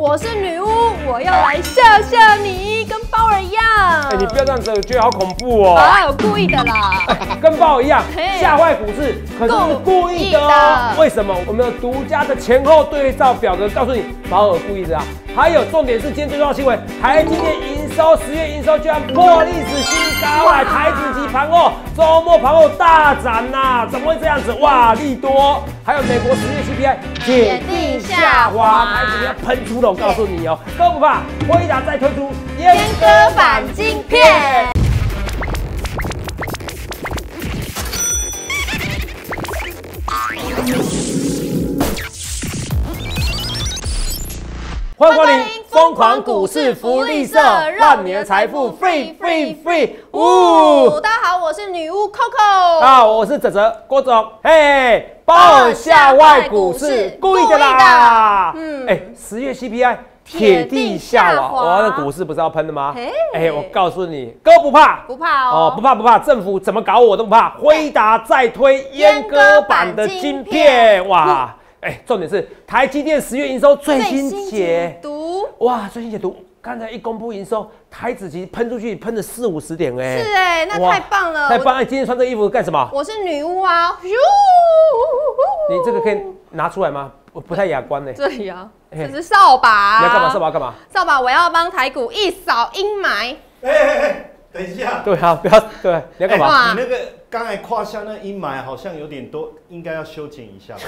我是女巫，我要来吓吓你，跟包儿一样。哎，你不要这样子，我觉得好恐怖哦。啊，我故意的啦，跟豹一样吓坏股市，可是是故意的。为什么？我们有独家的前后对照表格告诉你，包尔故意的啊。还有重点是今天最重要的新闻，台积电营收十月营收居然破历史新高啊！台子级盘后周末盘后大涨呐、怎么会这样子？哇，利多！还有美国十月 CPI 铁定下滑，台子要喷出了，我告诉你哦，更不怕，威达再推出阉阉割版晶片。欢迎光临疯狂股市福利社，让你的财富 free free free！呜！大家好，我是女巫 Coco。啊，我是泽泽郭总，嘿，鲍尔下外股市故意的啦，嗯哎，十月 CPI 铁铁定定下滑，下滑哇，那股市不是要喷的吗嘿？哎，我告诉你，哥不怕，不怕哦哦，，不怕不怕，政府怎么搞我都不怕。辉达再推阉割版的晶片，哇！哎，重点是台积电十月营收最新解读。哇，最新解读，刚才一公布营收，台子期喷出去，喷了四五十点哎，是哎，那太棒了，太棒了！今天穿这个衣服干什么？我！是女巫啊，咻！你这个可以拿出来吗？我不太雅观呢。这里啊，这是扫把。你要干嘛？扫把要干嘛？扫把，我要帮台股一扫阴霾。哎哎哎，等一下，对啊，不要对，你要干嘛？哇你那个刚才胯下那阴霾好像有点多，应该要修剪一下。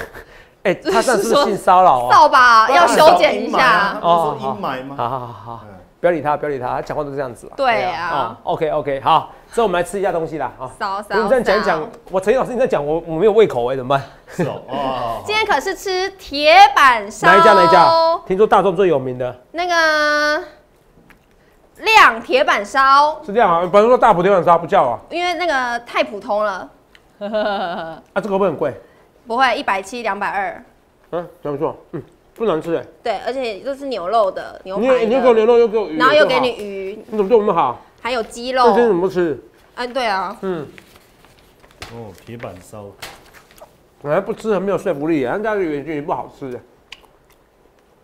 哎，他这样是性骚扰啊？扫把要修剪一下。哦说阴霾吗？好好好好，嗯不要理他，不要理他，他讲话都是这样子啊。对啊，哦，OK OK，好，所以我们来吃一下东西啦啊。扫扫你这样讲一讲扫，我陈老师你在讲，我我没有胃口哎，怎么办？是哦，哦，今天可是吃铁板烧，哪一家哪一家？听说大众最有名的那个亮铁板烧，是这样啊，比如说大埔铁板烧不叫啊，因为那个太普通了，啊这个会不会很贵？不会一百七、两百二。嗯，还不错，嗯，不难吃哎。对，而且都是牛肉的牛你排的，你又给我牛肉又给我鱼，然后又给你鱼，你怎么对我那么好？还有鸡肉这些怎肉。么不吃？哎，对啊，嗯，哦，铁板烧，本来不吃，很没有说服力，人家原句不好吃，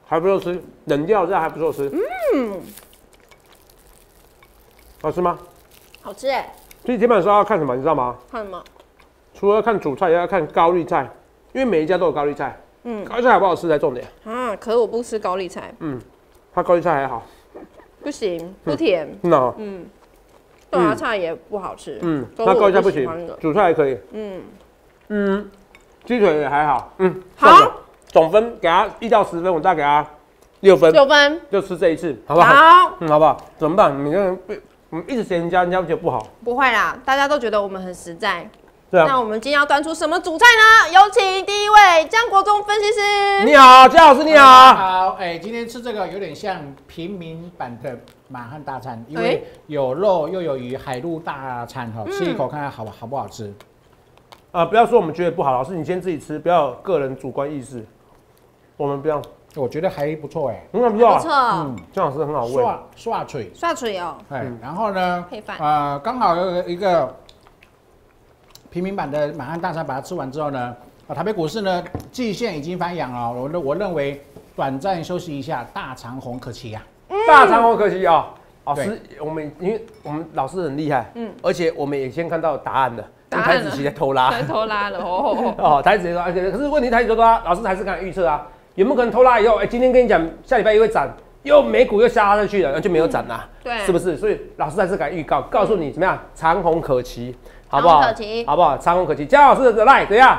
还不错吃，冷掉这样还不错吃，嗯，好吃吗？好吃哎。其实铁板烧要看什么，你知道吗？看什么？除了看主菜，也要看高丽菜，因为每一家都有高丽菜，嗯。高丽菜好不好吃才重点。啊，可是我不吃高丽菜，嗯它高丽菜还好，不行，不甜。那嗯，豆芽菜也不好吃。嗯，那高丽菜不行主菜还可以，嗯，嗯，鸡腿也还好，嗯，好，总分给他一到十分，我大概给他六分，六分。就吃这一次，好不好？好，嗯，好不好？怎么办？你这被我们一直嫌人家，人家觉得不好，不会啦，大家都觉得我们很实在。对啊。那我们今天要端出什么主菜呢？有请第一位江国忠分析师。你好，姜老师，你好。好，哎、今天吃这个有点像平民版的满汉大餐，因哎为有肉又有鱼，海陆大餐哈，吃一口看看好好不好吃。啊，不要说我们觉得不好，老师你先自己吃，不要有个人主观意识。我们不要，我觉得还不错哎、很好不错啊。不错，嗯，姜老师很好味。刷刷嘴，刷嘴哦。哎、嗯然后呢，配饭呃，刚好有一个平民版的满汉大餐，把它吃完之后呢，啊，台北股市呢季线已经翻阳了，我认我认为短暂休息一下，大长虹可期啊。大长虹可期啊，老对师，我们因为我们老师很厉害，嗯嗯，而且我们也先看到答案了，答案台子棋在偷拉。回头拉了哦。哦，台子棋说，而且可是问题台子棋偷拉，老师还是敢预测啊，有没有可能偷拉以后，哎，今天跟你讲下礼拜一会涨，又美股又下下去了，那就没有涨啦，对，是不是？所以老师还是敢预告，告诉你怎么样，长虹可期，好不好？长虹可期好不好？长虹可期，姜老师的 line 怎样？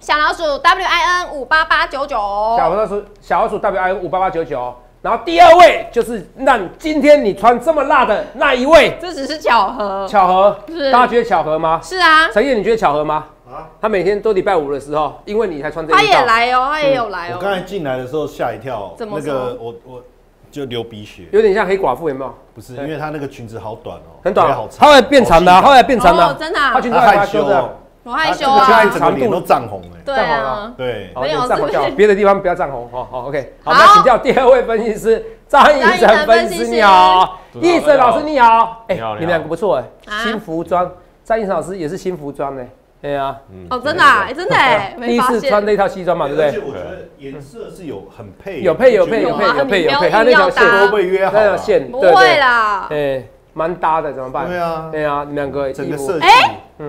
小老鼠 W I N 五八八九九。小老鼠小老鼠 W I N 五八八九九，然后第二位就是让今天你穿这么辣的那一位，这只是巧合。巧合，是大家觉得巧合吗？是啊，陈燕，你觉得巧合吗？啊，他每天都礼拜五的时候，因为你才穿这他也，来哦，他也有来哦我刚哦。才进来的时候吓一跳，那怎么那个我我就流鼻血，有点像黑寡妇，有没有？不是，因为她那个裙子好短哦，很短。腿好，长，它会变长的啊，后来变长的真的她裙子害羞哦，我害羞他啊这。个整个脸都涨红哎，对这样好啊。了，对，好，没有站好就好是不是？别的地方不要涨红，好好 OK。好，好。那请教第二位分析师张义生分析师，你好，主持义成老师你好，哎你们两个不错哎，啊。新服装，张义生老师也是新服装呢，对啊，哦，真的真的哎，第一没发现。次穿那套西装嘛，对不对？而且我觉得颜色是有很配，有配有配有配有配有配，你不要它那条线都被约好了，那条线，不会，啦，哎，蛮搭的，怎么办？对啊。对啊，你们两个整个设计，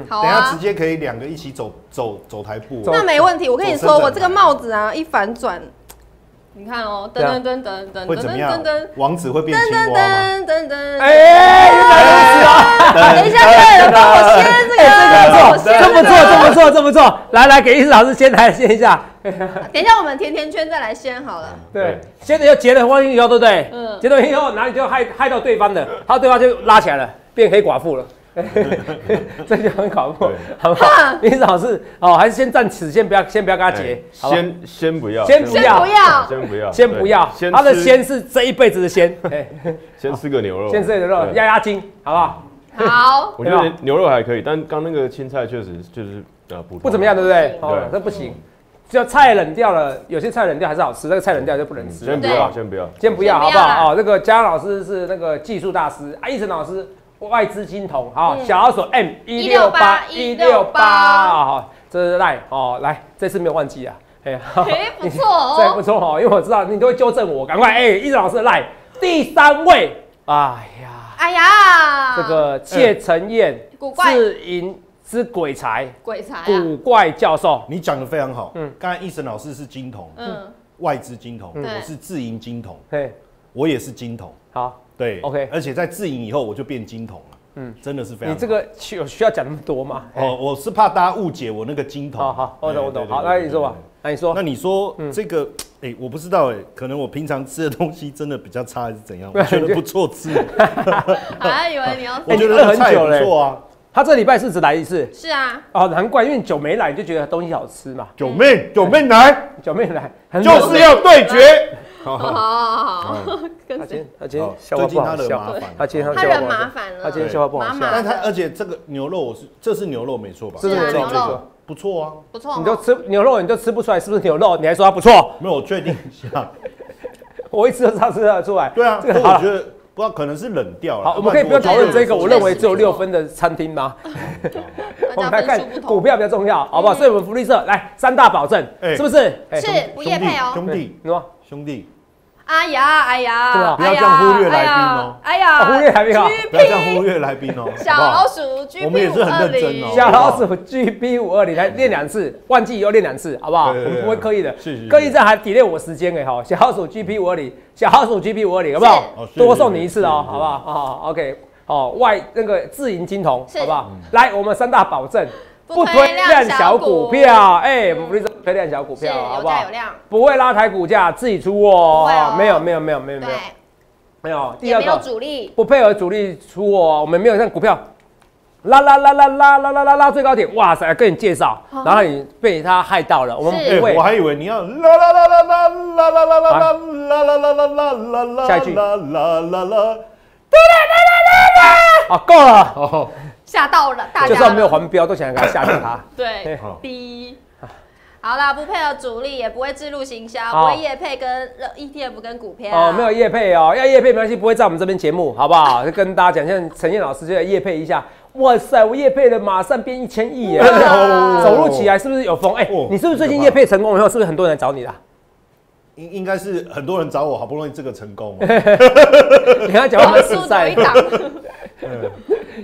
好啊。等下直。接可以两个一起走走走台步，那没问题，我跟你说，我这个帽子啊，一反转，你看哦，噔噔噔噔噔噔会怎么样噔噔？王子会变噔噔青蛙吗？噔噔噔。哎，原来如此啊！等一下，这个人帮我掀这个，这帮我不错，这不错，掀这个这不错，这不错。来来，给意思老师先来先一下。等一下，我们甜甜圈再来掀好了。对，先要结了婚以后，对不对？嗯结了婚以后，哪里就害害到对方的，他对方就拉起来了，变黑寡妇了。这就很恐怖对，好不好？老师哦，还是先暂时先不要，先不要跟他结，先先不要，先不要先不要，先不要，先不要他的先是这一辈子的先，哎，先吃个牛肉，先吃牛肉对压压惊，好不好？好，我觉得牛肉还可以，但刚那个青菜确实就是呃不不怎么样，对不对？哦对，这不行。就菜冷掉了，有些菜冷掉还是好吃，那个菜冷掉就不能吃。先不要，先不要。先不要，好不好？哦，那个嘉老师是那个技术大师，啊，奕晨老师外资金童，好，嗯。小老鼠 M 一六八一六八，好，这是赖哦，来，这次没有忘记啊，哎，不错这还不哦。错哦，因为我知道你都会纠正我，赶快，哎，奕晨老师的赖第三位，哎呀，哎呀，这个谢承彦古怪。自营之鬼才鬼才啊，古怪教授，你讲的非常好。嗯。嗯，刚才医生老师是金童，嗯，外资金童，我是自营金童，嘿，我也是金童。好，对 OK 而且在自营以后我就变金童了。嗯嗯，真的是非常好。你这个需有需要讲那么多吗？哦，我是怕大家误解我那个金童。好好，我懂我懂，好，对对对对来你说吧对对，来你说那，你说嗯这个，哎，我不知道，哎，可能我平常吃的东西真的比较差，还是怎样？我觉得不错吃，好像以为你要 我觉得很久了不错啊。他这礼拜是只来一次，是啊，哦，难怪，因为你久没来，你就觉得东西好吃嘛。九妹，九妹来，九妹来，很就是要对决。好好好，跟他今天？他今天最近他，惹麻烦，他今天他惹麻烦了，他今天笑话不好笑，但他而且这个牛肉我是这是牛肉没错吧？是牛肉？不错啊，不错，你都吃牛肉，你都吃不出来是不是牛肉，你还说它不错，没有我确定一下。我一吃就知道吃得出来。对啊，这个我觉得不知道可能是冷掉了。好，我们可以不要讨论这个，我认为只有六分的餐厅吗？我们来看股票比较重要，好不好？所以我们福利社来三大保证，哎是不是？哎是不夜配哦。兄弟，什么兄弟，哎呀哎呀，真的啊不要这样忽略来宾哦。哎呀，啊忽略来宾哦不要这样忽略来宾哦。小老鼠 G 我们也是很认真哦。小老鼠 G P 五二零来练两次，忘记以后练两次，好不好？对对对我们不会刻意的。刻意这样还 delay 我时间哎哈。小老鼠 GP 五二零，小老鼠 GP 五二零，好不好？多送你一次哦，好不好？好好，OK，好外那个自营金童，好不好？来，我们三大保证，不推量小股票，哎，不是推量小股票，好不好不会拉抬股价，自己出哦没有没有没有没有没有，没有。第二个主力，不配合主力出哦，我们没有像股票拉拉拉拉拉拉拉拉拉最高点，哇塞，跟你介绍，然后你被他害到了，我们不会哎我。还以为你要啦啦啦啦啦啦啦啦啦啦啦啦啦啦啦啦啦，下一句啦啦啦啦。好，够了，哦，吓到了大家了，就算没有环标，都想给他吓到他。对好低。好啦，不配合主力，也不会置入行销，好不会业配跟 ETF 跟股票。哦，没有业配哦，要业配没关系，不会在我们这边节目，好不好？就 跟大家讲，像陈燕老师就要业配一下。哇塞，我业配了，马上变一千亿耶！哦 走路起来是不是有风？哎、哦你是不是最近业配成功以后，是不是很多人来找你啦？应应该是很多人找我，好不容易这个成功哦。你刚才讲话很实在一，档，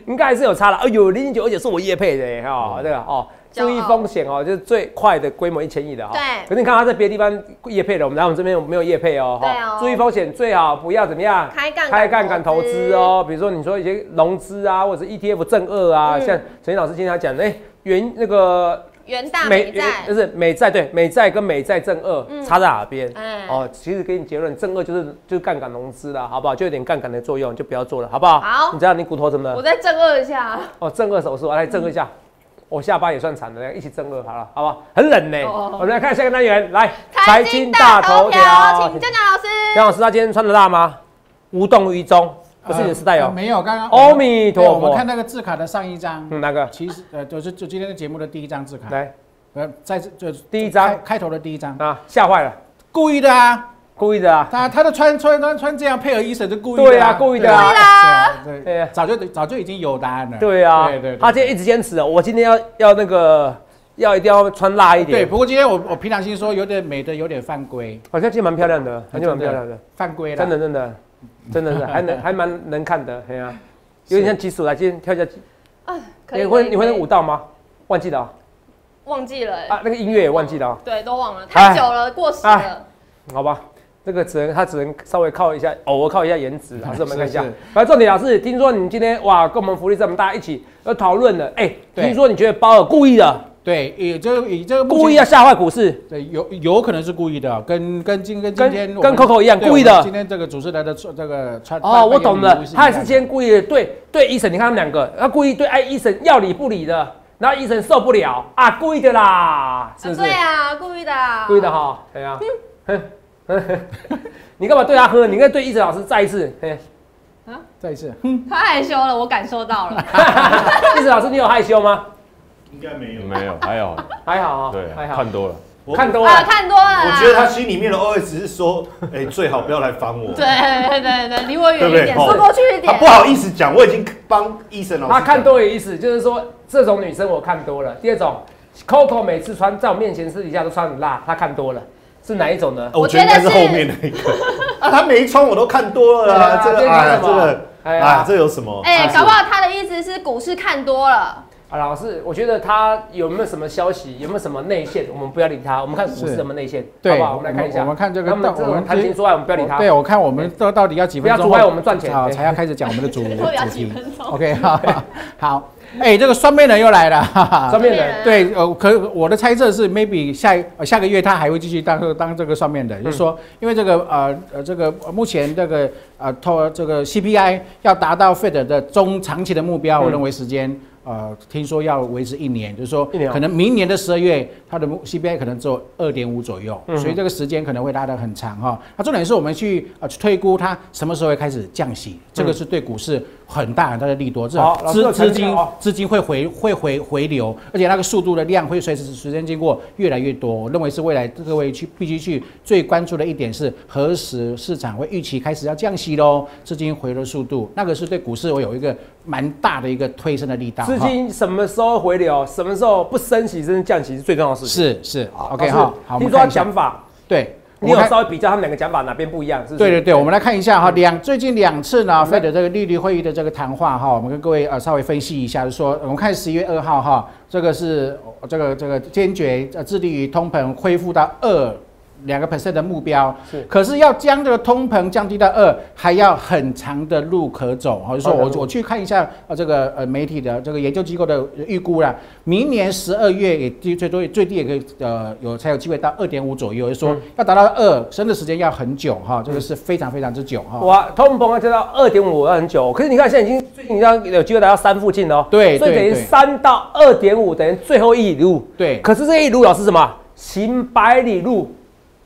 应该还是有差了。哎呦，零零九，而且是我业配的耶哈，这个哦，注意风险哦，就是最快的规模一千亿的哈。对可是你看他在别的地方业配的，我们来我们这边没有业配哦。对哦注意风险，最好不要怎么样？开杠杆开杠杆投资哦。比如说你说一些融资啊，或者是 ETF 正二啊，嗯像陈燕老师今天他讲的，哎，原那个元大美就，是美债对美债跟美债正二嗯差在哪边？哎哦，其实给你结论，正二就是就是杠杆融资啦，好不好？就有点杠杆的作用，就不要做了，好不好？好你知道你骨头怎么了我？再正二一下。哦，正二手术，来正二一下。我下巴也算惨的，一起正二好了，好不好？很冷呢。哦我们来看下一个单元，来财经大头条，请江江老师。杨老师他今天穿的辣吗？无动于衷，不是你的时代哦。呃没有，刚刚阿弥陀佛我们看那个字卡的上一张，嗯，哪个？其实呃，就是就今天的节目的第一张字卡，来。呃，在这就第一张。开开头的第一张，啊，吓坏了。故意的啊，故意的啊。他他的穿穿穿穿这样配合医生是故意的、对啊故意的啊。对啊对早就早就已经有答案了。对啊，对对对他今天一直坚持哦，我今天要要那个要一定要穿辣一点。对，不过今天我我凭良心说，有点美的有点犯规，好像今天蛮漂亮的，今天蛮漂亮的，犯规了。真的真的真的是 还能还蛮能看的，哎呀，有点像基础来，今天跳一下。啊，可以你会你会那舞蹈吗？忘记了啊忘记了欸啊，那个音乐也忘记了啊，对，都忘了，太久了，过时哎了。好吧。这个只能他只能稍微靠一下，偶尔靠一下颜值，老师我们看一下是是。反正重点老师，听说你今天哇跟我们福利这么大一起要讨论了，哎，对听说你觉得包尔故意的，对，以这个以这个故意要吓坏股市，对，有有可能是故意的，跟跟今跟今天跟跟 Coco 一样故意的今天这个主持人的这个穿哦，我懂了，他也是今天故意的对对医生，你看他们两个，他故意对哎医生要理不理的，然后医生受不了啊，故意的啦，是不是？对啊，故意的啊，故意的哈，对啊。你干嘛对他喝？你应该对医生老师再一次。嘿啊再一次，他害羞了，我感受到了。医生老师，你有害羞吗？应该没有。没有，还好，还好啊，对，还好看。多了。看多了，看多了。我觉得他心里面的 OS 是说，哎，最好不要来烦我。对对对对，离我远一点，说过去一点。他不好意思讲，我已经帮医生老师讲。他看多的意思就是说，这种女生我看多了。第二种，Coco 每次穿在我面前私底下都穿很辣，他看多了，是哪一种呢？哦，我觉得应该是后面那个。啊，他没穿我都看多了啦，这个这个哎这有什么？哎，啊搞不好他的意思是股市看多了。啊，老师，我觉得他有没有什么消息，有没有什么内线，我们不要理他，我们看股市什么内线，好对，不好？我们来看一下。我们看这个，他们这种谈情说爱，我们不要理他。对，我看我们到到底要几分钟，不要阻碍我们赚钱对好才要开始讲我们的主主 题几分。钟 OK，好好，哎，这个双面人又来了，哈 哈双面人，对，呃，可我的猜测是，maybe 下呃下个月他还会继续当当这个双面的，就是说，因为这个呃呃这个呃目前这个呃透这个 CPI 要达到 Fed 的中长期的目标，我嗯认为时间。呃，听说要维持一年，就是说可能明年的十二月，它的 CPI 可能只有二点五左右，嗯所以这个时间可能会拉得很长哈。那重点是我们去呃去推估它什么时候会开始降息，这个是对股市很大很大的利多，这资资金资金会回会回回流，而且那个速度的量会随时时间经过越来越多。我认为是未来各位去必须去最关注的一点是何时市场会预期开始要降息喽，资金回流速度，那个是对股市我有一个蛮大的一个推升的力道。资金什么时候回流，什么时候不升息，甚至降息是最重要的事情。是是，OK 哈，听说讲法，对，你有稍微比较他们两个讲法哪边不一样？是不是？对对对，我们来看一下哈，两最近两次呢，Fed 这个利率会议的这个谈话哈，我们跟各位呃稍微分析一下，就说我们看十一月二号哈，这个是呃这个这个坚决呃致力于通膨恢复到二。两个 percent 的目标是可是要将这个通膨降低到二，还要很长的路可走。哈，就说我我去看一下呃这个呃媒体的这个研究机构的预估啦，明年十二月也低最多最低也可以呃有才有机会到二点五左右，就是说嗯要达到二，升的时间要很久哈，这个是非常非常之久哈。哇，通膨要降到二点五要很久，可是你看现在已经最近要有机会达到三附近了哦。对所以等于三到二点五等于最后一里路。对可是这一里路老师什么？行百里路，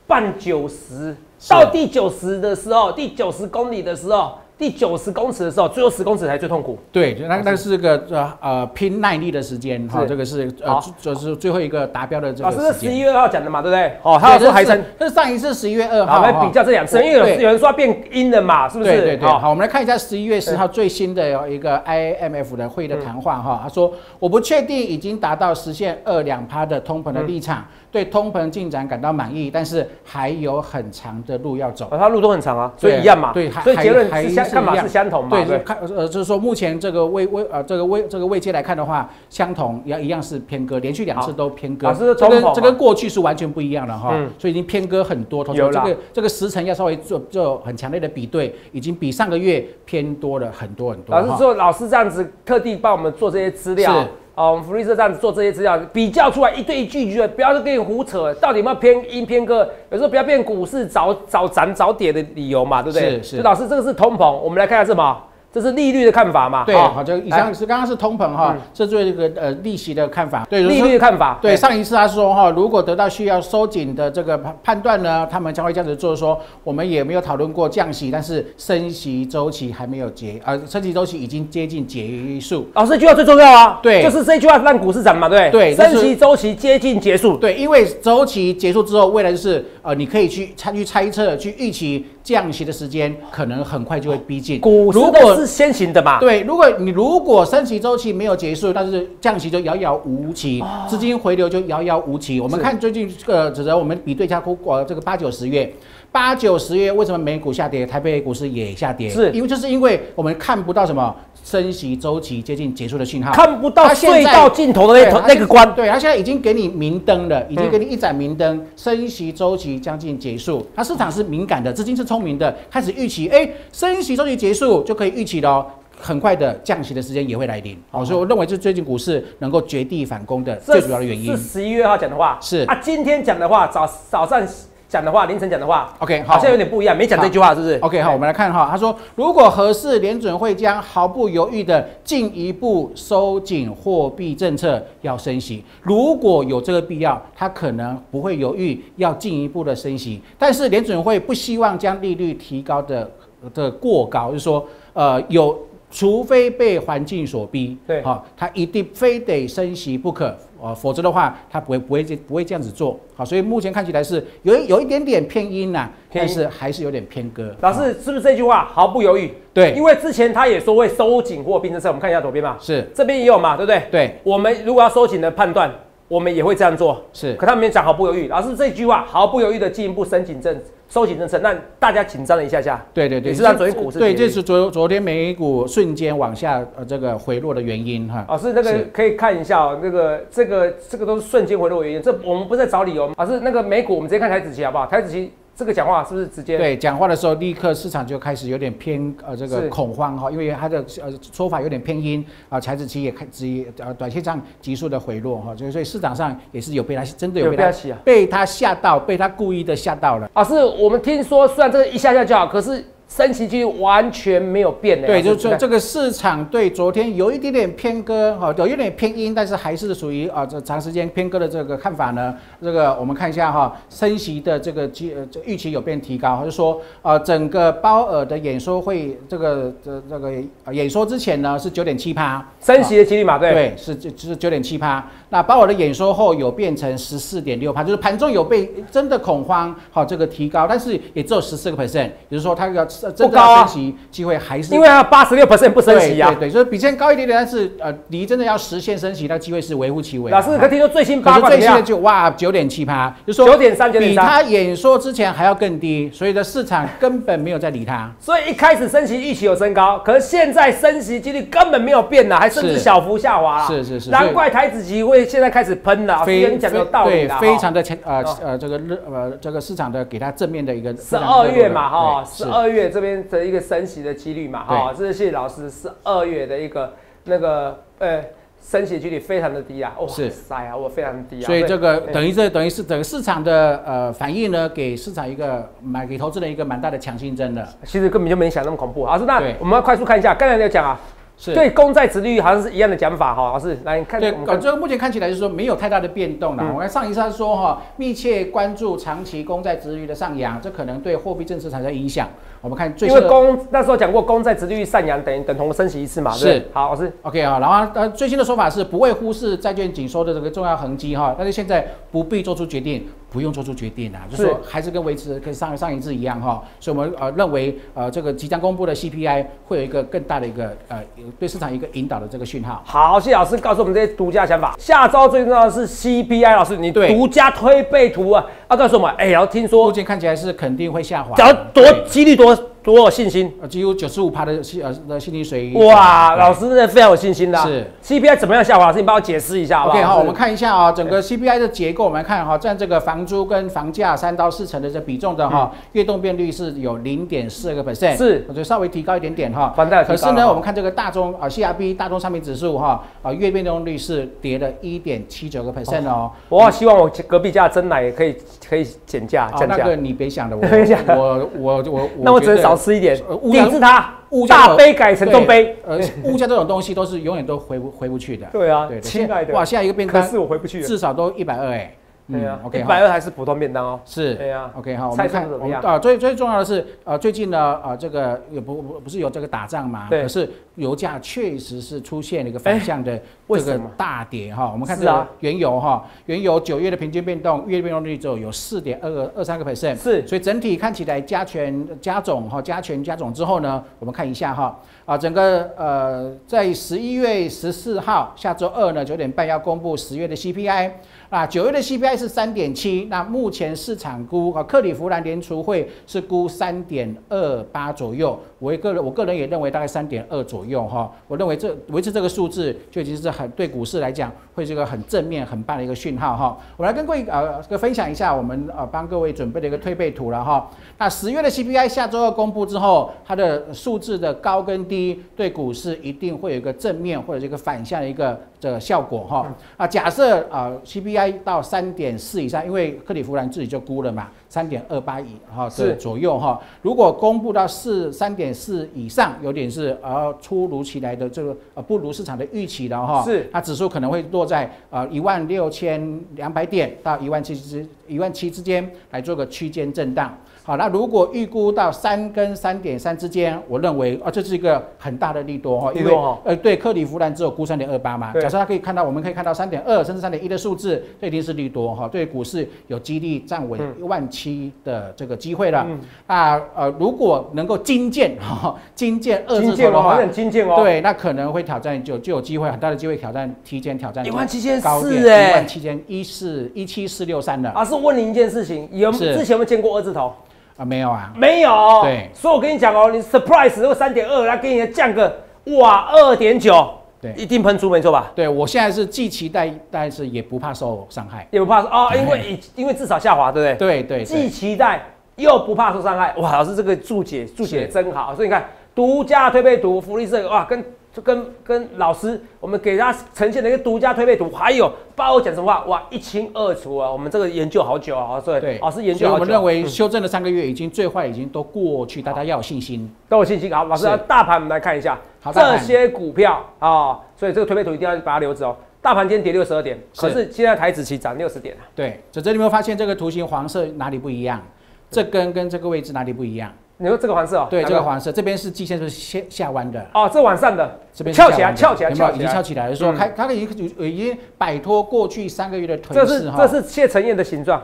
半九十，到第九十的时候，第九十公里的时候，第九十公尺的时候，最后十公尺才最痛苦。对，那那是个呃呃拼耐力的时间哈，是。这个是呃就是最后一个达标的这老师，这个时间。十一月二号讲的嘛，对不对？哦，他有说还成，，这是上一次十一月二好，号，来比较这两次，因为有有人说要变阴了嘛，是不是？对对对，好。好，我们来看一下十一月十号最新的一个 IMF 的会议的谈话哈，他说我不确定已经达到实现二两趴的通膨的立场，对通膨进展感到满意，但是还有很长的路要走。啊，它路都很长啊，所以一样嘛。对所以结论还是相看法是相同嘛。对，对看呃，就是说目前这个位位呃这个位这个位阶来看的话，相同一样一样是偏割，连续两次都偏割老师这，这跟这跟过去是完全不一样的哈嗯，所以已经偏割很多。同学有啦这个这个时辰要稍微做做很强烈的比对，已经比上个月偏多了很多很多。老师说，老师这样子特地帮我们做这些资料是，哦，我们福利社这样子做这些资料，比较出来一对一句句的，不要是跟你胡扯，到底有没有偏阴偏科？有时候不要变股市早早涨早跌的理由嘛，对不对？是是所以老师这个是通膨，我们来看一下什么这是利率的看法嘛？对，好好，就以上是刚刚是通膨哈嗯，这对这个呃利息的看法，对，利率的看法。对，上一次他说哈，如果得到需要收紧的这个判判断呢，他们将会这样子做说，我们也没有讨论过降息，但是升息周期还没有结，呃，升息周期已经接近结束。老师，这句话最重要啊！对就是这句话让股市涨嘛，对不对升就是息周期接近结束。对，因为周期结束之后，未来就是呃，你可以去参去猜测、去预期降息的时间，可能很快就会逼近。股市如果是先行的嘛。对，如果你如果升息周期没有结束，但是降息就遥遥无期，资金回流就遥遥无期。我们看最近这个，指责我们比对一下股呃这个八九十月。八九十月为什么美股下跌，台北股市也下跌？是因为就是因为我们看不到什么升息周期接近结束的信号，看不到隧道尽头的那头对它现那个关。对，它现在已经给你明灯了，已经嗯给你一盏明灯，升息周期将近结束，它市场是敏感的，资金是聪明的，开始预期，哎，升息周期结束就可以预期了哦。很快的降息的时间也会来临，好、所以我认为这是最近股市能够绝地反攻的最主要的原因是。十一月号讲的话是啊，今天讲的话，早早上讲的话，凌晨讲的话 OK，好好像有点不一样，没讲这句话，是不是 OK，好，我们来看哈，他说，如果合适，联准会将毫不犹豫的进一步收紧货币政策，要升息。如果有这个必要，他可能不会犹豫要进一步的升息。但是联准会不希望将利率提高的的过高，就是说，呃，有。除非被环境所逼，对好、他一定非得升息不可，哦，否则的话，他不会不会这不会这样子做，好，所以目前看起来是有一有一点点偏阴呐、但是还是有点偏鸽。老师是不是这句话毫不犹豫？对因为之前他也说会收紧货币政策，我们看一下左边嘛，是这边也有嘛，对不对？对，我们如果要收紧的判断，我们也会这样做。是可他们没讲毫不犹豫，老师这句话毫不犹豫的进一步升紧政收紧政策，那大家紧张了一下下。对对对，也是让昨天股市对，这是昨昨天美股瞬间往下呃这个回落的原因哈。老师，那个可以看一下哦，那个这个这个都是瞬间回落的原因，这我们不是在找理由。而是，那个美股我们直接看台子期好不好？台子期这个讲话是不是直接？对，讲话的时候立刻市场就开始有点偏呃这个恐慌哈，因为他的呃说法有点偏阴啊，财子期也开始呃短线上急速的回落哈，所以所以市场上也是有被他真的有被它有被它洗啊被它吓到，被他故意的吓到了。老师，我们听说虽然这个一下下就好，可是升息几率完全没有变的。对，就是说这个市场对昨天有一点点偏鸽，哈，有一点偏阴，但是还是属于啊这长时间偏鸽的这个看法呢。这个我们看一下哈，升息的这个机呃这预期有变提高，就是说呃整个鲍尔的演说会这个这这个呃演说之前呢是九点七趴，升息的几率嘛，对。对，是就是九点七趴。那鲍尔的演说后有变成十四点六趴，就是盘中有被真的恐慌，好这个提高，但是也只有十四个 percent，也就是说它要真的不高啊要升息机会还是因为它八十六 percent 不升息啊对。对对，所以比现在高一点点，但是呃，离真的要实现升息，那机会是微乎其微啊。老师，可听说最新八？最新的就哇九点七趴，就说九点三，九点三。比他演说之前还要更低，所以的市场根本没有在理他。所以一开始升息预期有升高，可是现在升息几率根本没有变呢，还甚至是小幅下滑啦。是是是难怪台子期会现在开始喷了。老师跟你讲的有道理对啦。非常的前呃哦呃这个热呃这个市场的给他正面的一个十二月嘛，哈，对十二月这边的一个升息的几率嘛，哈，对这是老师，是二月的一个那个呃升息的几率非常的低啊，哇塞啊，我非常低啊，所以这个等于这等于是整个市场的呃反应呢，给市场一个买给投资人一个蛮大的强心针的。其实根本就没想那么恐怖。老师，那我们要快速看一下，刚才有讲啊，是对公债殖利率好像是一样的讲法哈，老师来你看，对这个目前看起来就是说没有太大的变动了。嗯我看上一次他说哈，密切关注长期公债殖率的上扬，这可能对货币政策产生影响。我们看最因为。公那时候讲过，公债殖利率上扬等于等同升息一次嘛，是好，老师 OK 啊，然后呃最新的说法是不会忽视债券紧缩的这个重要痕迹哈，但是现在不必做出决定，不用做出决定啊，就是说还是跟维持跟上上一次一样哈，所以我们呃认为呃这个即将公布的 CPI 会有一个更大的一个呃对市场一个引导的这个讯号。好，谢谢老师告诉我们这些独家想法。下周最重要的是 CPI，老师你对。独家推背图啊，要告诉我们，哎，然后听目，前看起来是肯定会下滑，假如多几率多多有信心。呃几乎九十五趴的信呃的信心水平。哇，老师真的非常有信心的啊。是 CPI 怎么样下滑？老师你帮我解释一下好不好 OK，好，我们看一下啊、整个 CPI 的结构，我们来看哈、占这个房租跟房价三到四成的这比重的哈、月动变率是有零点四个 percent，嗯是我觉得稍微提高一点点哈。房贷可是呢，我们看这个大宗啊 CRB 大宗商品指数哈啊月变动率是跌了一点七九个 percent 哦。我希望我隔壁家的真奶也可以可以减价哦，降价。那个你别想了，我 我我我我那我只能少吃一点抵制它物，价大杯改成中杯。呃，物价这种东西都是永远都回不回不去的。对啊对，亲爱的哇，现在一个便可当是我回不去。至少都一百二哎。对啊，，OK，一百二还是普通便当哦。是，对啊 OK，好，我菜们看色怎么样我们啊，最最重要的是，呃，最近呢，呃，这个也不不不是有这个打仗嘛，对可是油价确实是出现了一个反向的这个大跌哈。我们看这个原油哈，原油九月的平均变动，月变动率只有有四点二个二三个 percent，是所以整体看起来加权加总哈，加权加总之后呢，我们看一下哈，啊，整个呃，在十一月十四号下周二呢九点半要公布十月的 CPI。啊，九月的 CPI 是三点七，那目前市场估啊，克里夫兰联储会是估三点二八左右，我个人我个人也认为大概三点二左右哈，我认为这维持这个数字就已经是很对股市来讲会是一个很正面很棒的一个讯号哈。我来跟各位呃这个分享一下我们呃帮各位准备的一个推背图了哈。那十月的 CPI 下周二公布之后，它的数字的高跟低对股市一定会有一个正面或者这个反向的一个这个效果哈。啊，假设啊 CPI 到三点四以上，因为克里夫兰自己就估了嘛，三点二八以哈是的左右哈。如果公布到四三点四以上，有点是呃突如其来的这个呃不如市场的预期的哈。是它指数可能会落在呃一万六千两百点到一万七之一万七之间来做个区间震荡。好，那如果预估到三跟三点三之间，我认为啊，这是一个很大的利多哈，因为哦呃，对，克里夫兰只有估三点二八嘛，对假设它可以看到，我们可以看到三点二甚至三点一的数字，这一定是利多哈，对股市有激励站稳一万七的这个机会了。嗯那呃，如果能够精简哈，精简二金剑哦，好字头的话像，很金剑哦。，对，那可能会挑战就就有机会很大的机会挑战提前挑战一万七千四哎一万，七千一四一七四六三的啊，是问你一件事情，有是之前有没有见过二字头？啊，没有啊，没有。对所以我跟你讲哦，你 surprise 如果三点二，来给你降个哇二点九，对一定喷出没错吧？对我现在是既期待，但是也不怕受伤害。也不怕说哦，因为以因为至少下滑，对不对？对对既，期待又不怕受伤害，哇，老师这个注解注解真好，所以你看独家推背图福利社哇，跟就跟跟老师我们给他呈现的一个独家推背图，还有包我讲什么话，哇，一清二楚啊！我们这个研究好久啊，对，对，老师研所以我究好久，们认为嗯修正的三个月已经最坏已经都过去，大家要有信心。都有信心。好，老师是，大盘我们来看一下这些股票啊、所以这个推背图一定要把它留着哦。大盘今天跌六十二点，可是现在台指期涨六十点啊对，这这里有没有发现这个图形黄色哪里不一样？这根跟这个位置哪里不一样？你说这个黄色哦？对，哪这个黄色这边是季线是下下弯的，哦，这往上的，这边是翘起来，翘起来，有没有已经翘起来，了？说嗯它它已经已经摆脱过去三个月的这颓势哈是这。是谢承彦的形状，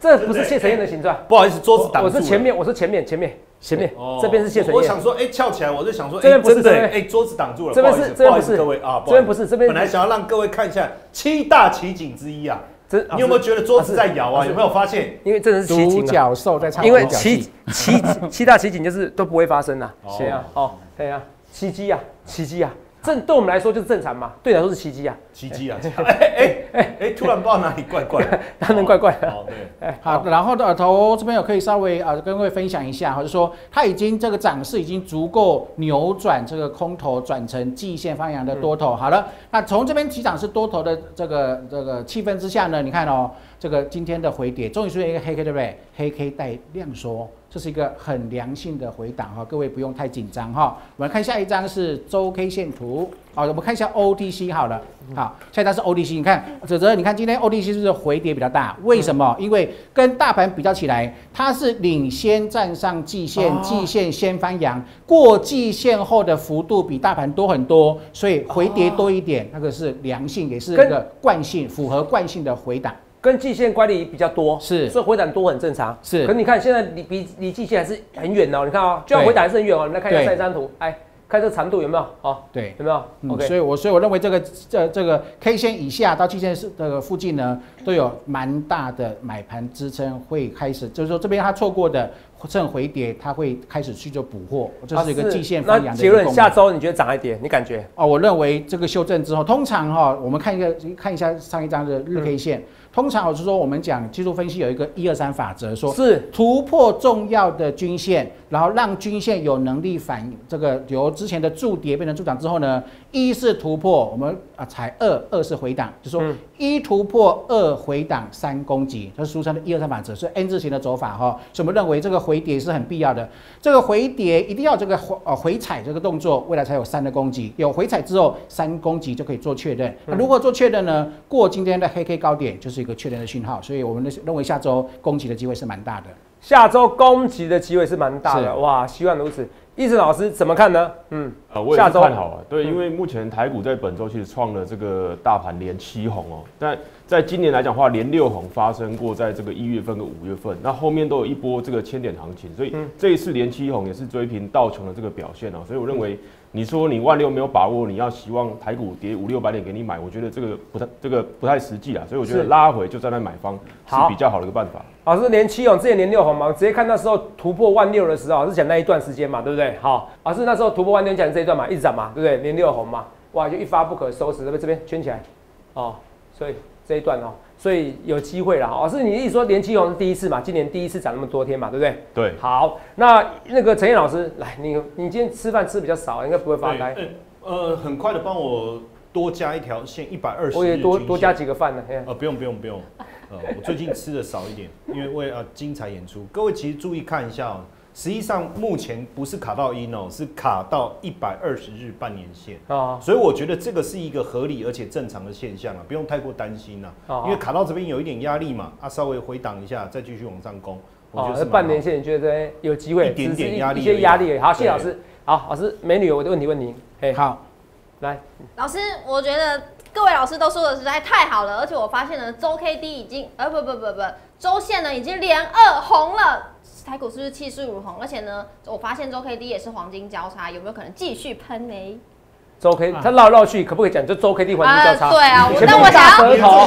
这不是谢承彦的形状。不好意思，桌子挡住了。我是前面，我是前面，前面，前面哦，这边是谢承彦我我想，说，哎，翘起来，我就想说，这边不是哎真的，这边哎，桌子挡住了。这边是这边不是各位啊，这边不是这边本来想要让各位看一下七大奇景之一啊，这你有没有觉得桌子在摇啊？有没有发现？因为这是奇独景啊，角兽在唱因为奇奇 七大奇景就是都不会发生啊，哦谁啊？哦，对啊，奇迹啊，奇迹啊，这对我们来说就是正常嘛，对你来说是奇迹啊，奇迹啊！哎哎哎哎，突然不知道哪里怪怪的，当然怪怪的。哦，对，哎，好，然后的头这边有可以稍微啊跟各位分享一下，或者说它已经这个涨势已经足够扭转这个空头转成季线方向的多头。好了，那从这边起涨是多头的这个这个气氛之下呢，你看哦，这个今天的回跌终于出现一个黑 K 对不对？黑 K 带量缩。这是一个很良性的回档哈，各位不用太紧张哈。我们看下一张是周 K 线图，好，我们看一下 OTC 好了，好，下一张是 OTC，你看泽泽，你看今天 OTC 是不是回跌比较大？为什么？因为跟大盘比较起来，它是领先站上季线，哦季线先翻阳，过季线后的幅度比大盘多很多，所以回跌多一点，那个是良性，也是一跟个惯性，符合惯性的回档。跟季线乖离比较多，是所以回档多很正常。是可你看现在离比离季线还是很远哦，你看哦，就要回档还是很远哦。你来看一下一张图，哎，看这个长度有没有？哦，对。有没有嗯，？OK，所以我所以我认为这个这这个 K 线以下到季线是这个附近呢，都有蛮大的买盘支撑，会开始就是说这边它错过的趁回跌，它会开始去做补货，这是一个季线翻那结论，扬的一个功能。下周你觉得涨还跌？你感觉？哦，我认为这个修正之后，通常哈、我们看一个看一下上一张的日 K 线，通常我是说我们讲技术分析有一个一二三法则，说是突破重要的均线，然后让均线有能力反应这个由之前的筑跌变成筑涨之后呢，一是突破，我们啊踩二，二是回档，就说嗯一突破，二回档，三攻击，这是俗称的一二三法则，是 N 字形的走法哈。所以我们认为这个回跌是很必要的。这个回跌一定要这个回呃回踩这个动作，未来才有三的攻击。有回踩之后，三攻击就可以做确认。那如果做确认呢，过今天的黑 K 高点就是一个确认的讯号，所以我们的认为下周攻击的机会是蛮大的。下周攻击的机会是蛮大的，哇，希望如此。医生老师怎么看呢？嗯，啊，我也下周是看好啊，对，嗯因为目前台股在本周其实创了这个大盘连七红哦，但在今年来讲的话，连六红发生过在这个一月份跟五月份，那后面都有一波这个千点行情，所以嗯这一次连七红也是追平道琼的这个表现哦，所以我认为你说你万六没有把握，你要希望台股跌五六百点给你买，我觉得这个不太这个不太实际啊，所以我觉得拉回就在那买方是比较好的一个办法。老师年七勇，之前年六红嘛，直接看那时候突破万六的时候，是讲那一段时间嘛，对不对？好，老师那时候突破万六讲这一段嘛，一直涨嘛，对不对？年六红嘛，哇，就一发不可收拾，对不对？这边圈起来，哦，所以这一段哦，所以有机会了。老师，你一说连七红是第一次嘛，今年第一次涨那么多天嘛，对不对？对，好，那那个陈燕老师，来，你你今天吃饭吃比较少，应该不会发呆，对呃，很快的帮我多加一条线，一百二十。我也多多加几个饭呢。嘿呃，不用不用不用，呃，我最近吃的少一点，因为为了精彩演出。各位其实注意看一下哦，实际上目前不是卡到一哦，是卡到一百二十日半年线。啊，所以我觉得这个是一个合理而且正常的现象啊，不用太过担心啊，哦因为卡到这边有一点压力嘛，啊，稍微回档一下，再继续往上攻，我觉哦得，半年线你觉得有机会，一点点压力一些压力。好，谢谢老师。好，老师，美女我的问题问你，哎，好，来，老师，我觉得各位老师都说的实在太好了，而且我发现呢，周 K D 已经，呃，不不不不，周线呢已经连二红了，台股是不是气势如虹？而且呢，我发现周 K D 也是黄金交叉，有没有可能继续喷呢？周 K，啊他绕来绕去，可不可以讲就周 K D 环境交叉？对啊，我面那我想要大舌头，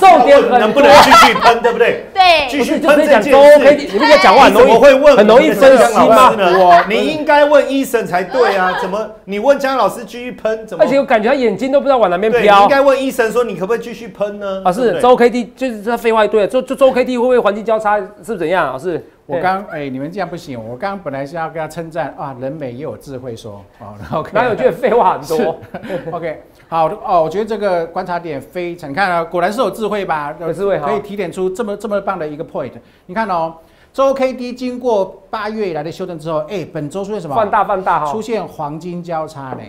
重点能不能。继续喷，对不对？对继续喷这件周 K 事 D，。你们在讲话很容易，么会问很容易分析吗？我你应该问医生才对啊！怎么你问江老师继续喷？怎么？而且我感觉他眼睛都不知道往哪边飘应。该问医生说你可不可以继续喷呢？老师，周 K D 就是他废话一堆了，就就周 K D 会不会环境交叉是不是怎样？老师，我刚哎、你们这样不行，我刚刚本来是要跟他称赞啊，人美也有智慧说哦，OK，哪有觉得废话很多？OK，好的哦，我觉得这个观察点非常，你看啊，果然是有智慧吧？有智慧哈可以提点出这么这么棒的一个 point。你看哦，周 K D 经过八月以来的修正之后，哎，本周出现什么？放大放大哈出，现黄金交叉呢？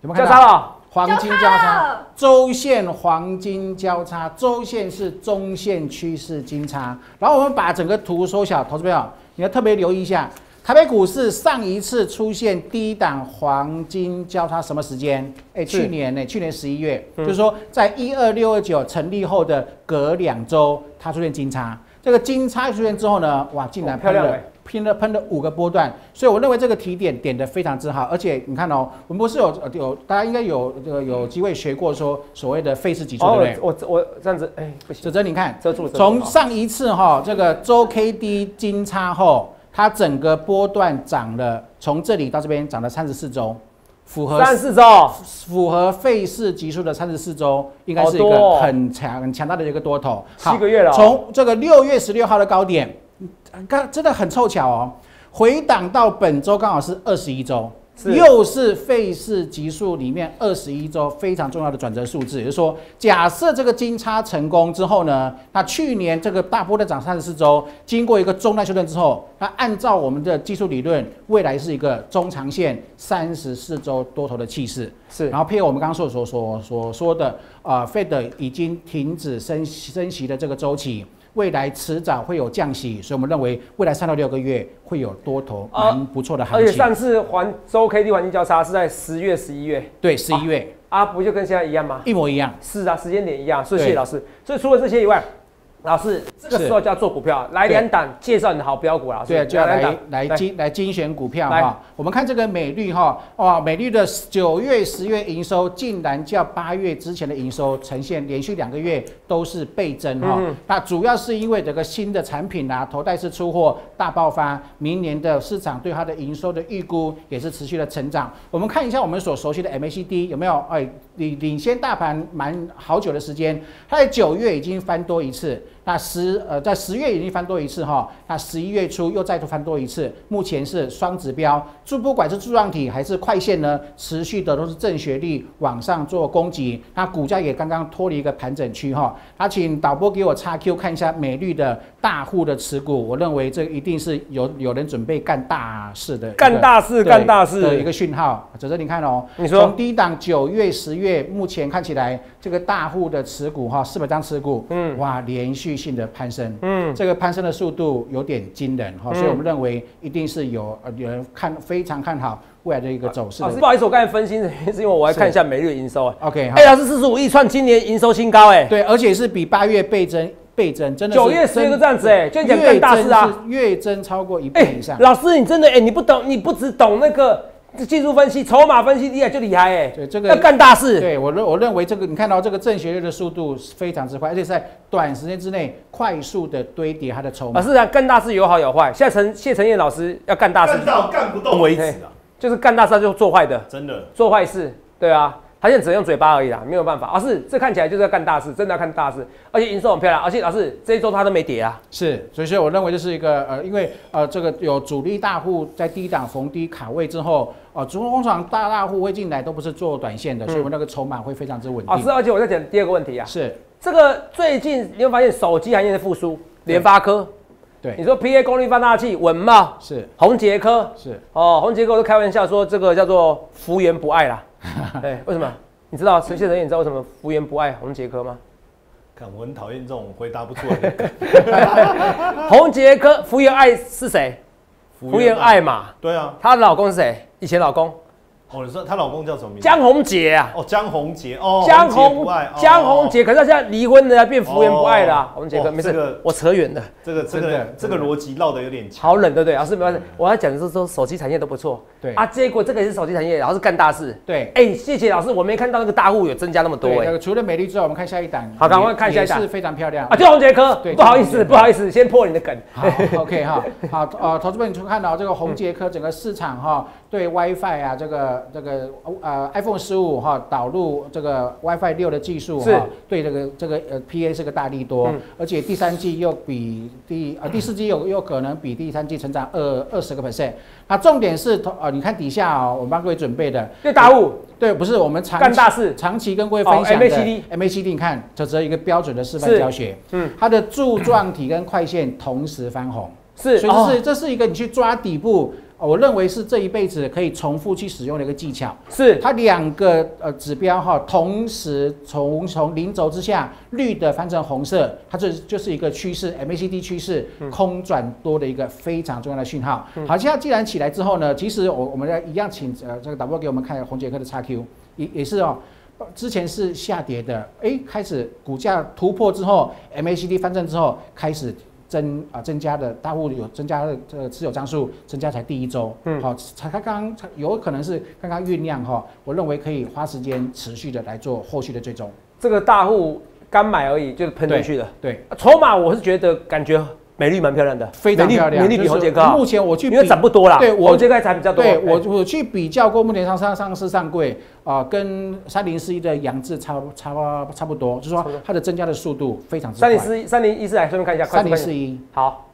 有没有交看到？叉了，黄金交交叉周线黄金交叉，周线是中线趋势金叉。然后我们把整个图缩小，投资朋友你要特别留意一下，台北股市上一次出现低档黄金交叉什么时间？哎，去年呢、去年十一月，嗯就是说在一二六二九成立后的隔两周，它出现金叉。这个金叉出现之后呢，哇，竟然喷了哦漂亮欸拼了喷了五个波段，所以我认为这个提点点的非常之好，而且你看哦，我们不是有呃有大家应该有这个有机会学过说所谓的费氏指数，对不对？我我我这样子，哎，不行，哲哲，你看，从上一次哈、这个周 K D 金叉后，它整个波段涨了，从这里到这边涨了三十四周，符合三十四周，符合费氏级数的三十四周，应该是一个很强很强大的一个多头。七个月了哦。从这个六月十六号的高点，刚真的很凑巧哦，回档到本周刚好是二十一周。又是费氏级数里面二十一周非常重要的转折数字，也就是说，假设这个金叉成功之后呢，那去年这个大波段涨三十四周，经过一个中段修正之后，那按照我们的技术理论，未来是一个中长线三十四周多头的气势。是然后配合我们刚刚所所所所说的，呃费的已经停止升升息的这个周期，未来迟早会有降息，所以我们认为未来三到六个月会有多头啊蛮不错的行情。而且上次环周 K D 环境交叉是在十月、十一月对，十一月啊，不就跟现在一样吗？一模一样。是啊，时间点一样，所以对谢谢老师。所以除了这些以外，老师这个时候就要做股票，来两档介绍你的好标股啊。对，就要来来精来精选股票来哈。我们看这个美绿哈，哇，美绿的九月、十月营收竟然较八月之前的营收呈现连续两个月都是倍增哈。嗯那主要是因为这个新的产品啊，头戴式出货大爆发，明年的市场对它的营收的预估也是持续的成长。我们看一下我们所熟悉的 MACD 有没有哎领领先大盘蛮好久的时间，它在九月已经翻多一次。那十呃在十月已经翻多一次哈，那十一月初又再度翻多一次，目前是双指标，就不管是柱状体还是快线呢，持续的都是正学历往上做攻击，那股价也刚刚脱离一个盘整区哈。那请导播给我叉 Q 看一下美绿的大户的持股，我认为这一定是有有人准备干大事的，干大事干大事的一个讯号。哲哲，你看哦，你说从低档九月、十月，目前看起来这个大户的持股哈，四百张持股，嗯哇，连续性的攀升，嗯，这个攀升的速度有点惊人哈，嗯所以我们认为一定是有呃有人看非常看好未来的一个走势的老师，。不好意思，我刚才分析的原因是因为我要看一下每日营收。哎 OK，好哎，，老师四十五亿创今年营收新高，哎，对，而且是比八月倍增倍增，真的九月、十月都这样子，哎，就你讲月干大事啊。月增超过一哎倍以上。老师，你真的哎，你不懂，你不只懂那个技术分析、筹码分析厉害就厉害，哎，对这个要干大事。对我认我认为这个，你看到这个正学率的速度是非常之快，而且在短时间之内快速的堆叠它的筹码。啊，是啊，干大事有好有坏。现在陈谢承彦老师要干大事。干，到干不动为止啊！就是干大事就做坏的，真的，做坏事，对啊，他现在只能用嘴巴而已啦，没有办法。老师，这看起来就是要干大事，真的要干大事，而且营收很漂亮，而且老师这一周它都没跌啊。是，所以说我认为这是一个呃，因为呃这个有主力大户在低档逢低卡位之后，呃，主工厂大大户会进来都不是做短线的，所以我那个筹码会非常之稳定。而且我再讲第二个问题啊，是，这个最近你会发现手机行业的复苏，联发科，对。你说 PA 功率放大器稳吗、是。宏杰科，是，哦，宏杰科我都开玩笑说这个叫做福缘不爱啦。对，为什么？你知道陈先生，你知道为什么福原不爱洪杰科吗？看我很讨厌这种回答不出来的梗。宏杰科福原爱是谁？福原爱嘛，对啊，她的老公是谁？以前老公哦，你说她老公叫什么名字？江宏杰啊，哦，江宏杰哦，江宏江宏杰，可是他现在离婚了，变福原不爱了啊。杰哥，没事我扯远了，这个这真的个这个逻辑绕的有点。好冷，对不对？老师没关系，我要讲的是说手机产业都不错，对啊，结果这个也是手机产业，然后是干大事。对。哎，谢谢老师，我没看到那个大户有增加那么多对，哎那。个除了美丽之外，我们看下一档。好赶快看下一档也是非常漂亮啊，就宏杰科，对不好意思，不好意思，先破你的梗。好，OK 哈，好，呃，投资们你看到这个宏杰科整个市场哈，对 WiFi 啊，这个这个呃 iPhone 十五哈导入这个 WiFi 六的技术是。哈，对这个这个呃 PA 是个大力多嗯，而且第三季又比第呃第四季有有可能比第三季成长二二十个 percent。那重点是同呃，你看底下哦，我们帮各位准备的，对大户对，不是我们长期干大事，长期跟各位分享的哦 MACD MACD，你看这只是一个标准的示范教学，嗯。它的柱状体跟快线同时翻红。是，所以这是、哦。这是一个你去抓底部，呃我认为是这一辈子可以重复去使用的一个技巧。是它两个呃指标哈，同时从从零轴之下绿的翻成红色，它这就是一个趋势 MACD 趋势空转多的一个非常重要的讯号。好，现在既然起来之后呢，其实我我们要一样请呃这个导播给我们看红杰克的 XQ，也也是哦。之前是下跌的，哎，开始股价突破之后，MACD 翻正之后，开始增啊增加的大户有增加的这个持有张数增加才第一周，嗯。好，才刚刚才有可能是刚刚酝酿哈，我认为可以花时间持续的来做后续的追踪，这个大户刚买而已，就是喷出去的。对，啊筹码我是觉得感觉美丽蛮漂亮的，非常漂亮，美丽比就是宏杰高。目前我去因为比涨不多啦，对我宏杰科才比较多。对哎我我去比较过，目前上上上市上柜啊、跟三零四一的杨志差差差不多，就是说它的增加的速度非常之三。零四三零一四来顺便看一下，快三零四一，好，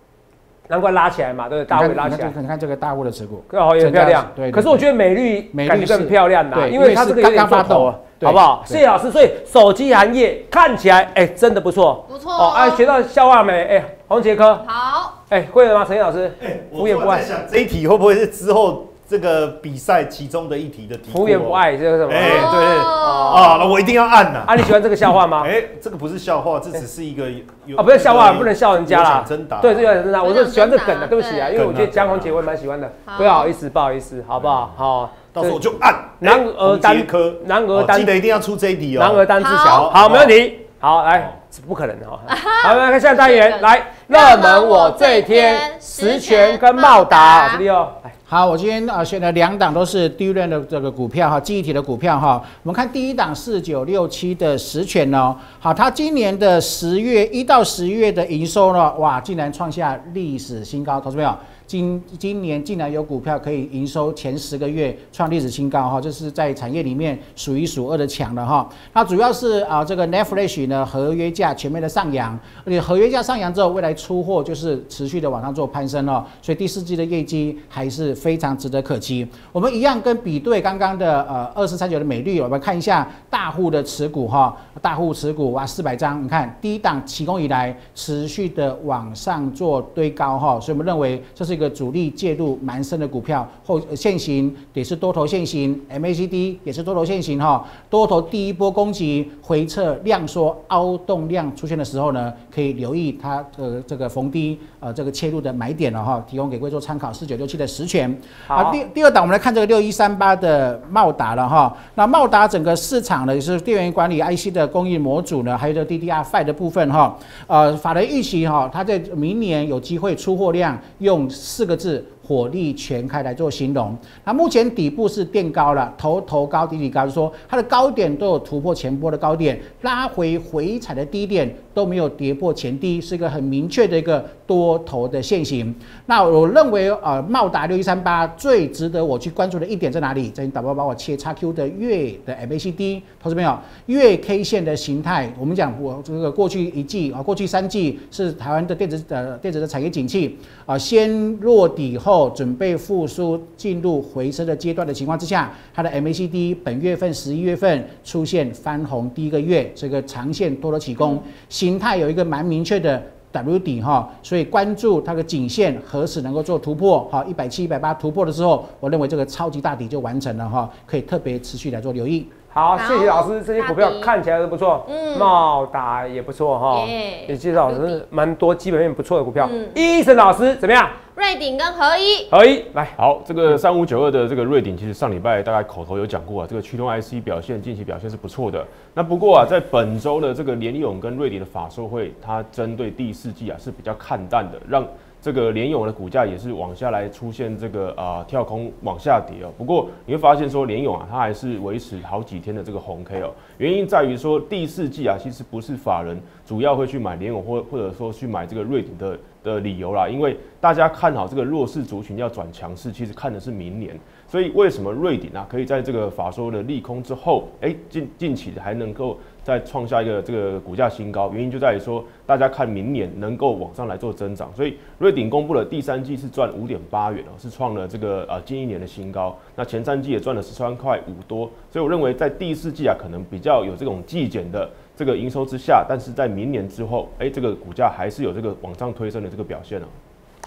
难怪拉起来嘛，对不对？大物拉起来你看这个大户的持股，哦也很漂亮。对对可是我觉得美绿美绿感觉更漂亮呐，因为它这个有点因为是刚刚发做头了动，对好不好？对谢谢老师。所以手机行业看起来哎真的不错不错哦。哎，学到笑话没？哎，洪杰科，好，哎会了吗？陈毅老师，哎，我也不爱想这一题会不会是之后这个比赛其中的一题的题库哦？福原不爱这个什么？哎对对哦啊，那我一定要按呐。啊，你喜欢这个笑话吗？哎，这个不是笑话，这只是一个有啊，不是笑话，不能笑人家啦有奖。征答。对，这有点真打，我是喜欢这梗的，对不起啊，因为我觉得江宏杰我也蛮喜欢的，好不好意思，不好意思，好不好？好，到时候我就按。男儿单科，哦男儿单记得一定要出这一题哦。男儿单自强，好好，没问题。好，来不可能的哈。好，来看下单元，来，热门我最贴，实权跟茂达，我是利哦。来好，我今天啊选了两档都是低润的这个股票哈，记忆体的股票哈。我们看第一档四九六七的实权哦，好，它今年的十月一到十月的营收呢，哇，竟然创下历史新高，投资没有。今今年竟然有股票可以营收前十个月创历史新高哈，这是在产业里面数一数二的强的哈。那主要是啊这个 Netflix 呢合约价全面的上扬，而且合约价上扬之后，未来出货就是持续的往上做攀升哦，所以第四季的业绩还是非常值得可期。我们一样跟比对刚刚的呃二四三九的美绿，我们看一下大户的持股哈，大户持股哇四百张，你看第一档起攻以来持续的往上做堆高哈，所以我们认为这是个主力介入蛮深的股票，后呃现行也是多头现行，MACD 也是多头现行哈，多头第一波攻击回撤量缩凹动量出现的时候呢，可以留意它呃这个逢低呃这个切入的买点了哈，提供给各位做参考，四九六七的实权。好啊，第第二档我们来看这个六一三八的茂达了哈。那茂达整个市场呢，也是电源管理 IC 的供应模组呢，还有这个 DDR5 的部分哈。呃，法人预期哈，它在明年有机会出货量用四个字。火力全开来做形容，那目前底部是垫高了，头头高底底高，说它的高点都有突破前波的高点，拉回回踩的低点都没有跌破前低，是一个很明确的一个多头的线型。那我认为呃，茂达六一三八最值得我去关注的一点在哪里？这导播帮我切叉 Q 的月的 MACD，投资朋友，月 K 线的形态，我们讲我这个过去一季啊，过去三季是台湾的电子的电子的产业景气啊，先落底后准备复苏进入回升的阶段的情况之下，它的 MACD 本月份十一月份出现翻红，第一个月这个长线多头起攻，形态有一个蛮明确的。W 底哈，所以关注它的颈线何时能够做突破，好，一百七、一百八突破的时候，我认为这个超级大底就完成了哈，可以特别持续来做留意。好，好谢谢老师，这些股票看起来都不错，嗯。茂达也不错哈，耶。也介绍是蛮多基本面不错的股票。嗯。医生老师怎么样？瑞鼎跟合一，合一来，好，这个三五九二的这个瑞鼎，其实上礼拜大概口头有讲过啊，这个驱动 IC 表现近期表现是不错的。那不过啊，在本周的这个联咏跟瑞鼎的法说会，它针对第四季啊是比较看淡的，让这个联咏的股价也是往下来出现这个啊、跳空往下跌哦。不过你会发现说联咏啊，它还是维持好几天的这个红 K 哦。原因在于说第四季啊，其实不是法人主要会去买联咏或或者说去买这个瑞鼎的的理由啦，因为大家看好这个弱势族群要转强势，其实看的是明年。所以为什么瑞鼎啊可以在这个法说的利空之后，哎近近期还能够再创下一个这个股价新高？原因就在于说大家看明年能够往上来做增长。所以瑞鼎公布了第三季是赚五点八元哦，是创了这个呃近一年的新高。那前三季也赚了十三块五多，所以我认为在第四季啊可能比较有这种季减的这个营收之下，但是在明年之后，哎这个股价还是有这个往上推升的这个表现呢。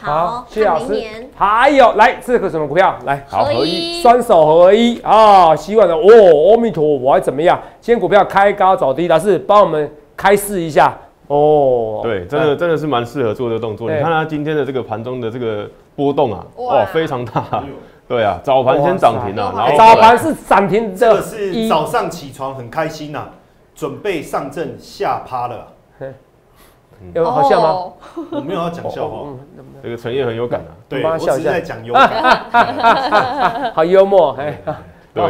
好，谢谢老师。还有来这个什么股票？来，好合合一，双手合一啊！希望的哦，阿弥陀佛，我还怎么样？今天股票开高走低，老师帮我们开示一下哦。对，真的真的是蛮适合做这个动作。你看它今天的这个盘中的这个波动啊，哇哇，非常大。对啊，早盘先涨停啊，然后早盘是涨停的这个是早上起床很开心呐、准备上阵下趴了啊。有好笑吗？哦？我没有要讲笑话，嗯这个陈烨很有感啊。对我只是在讲幽默。好幽默，哎，对，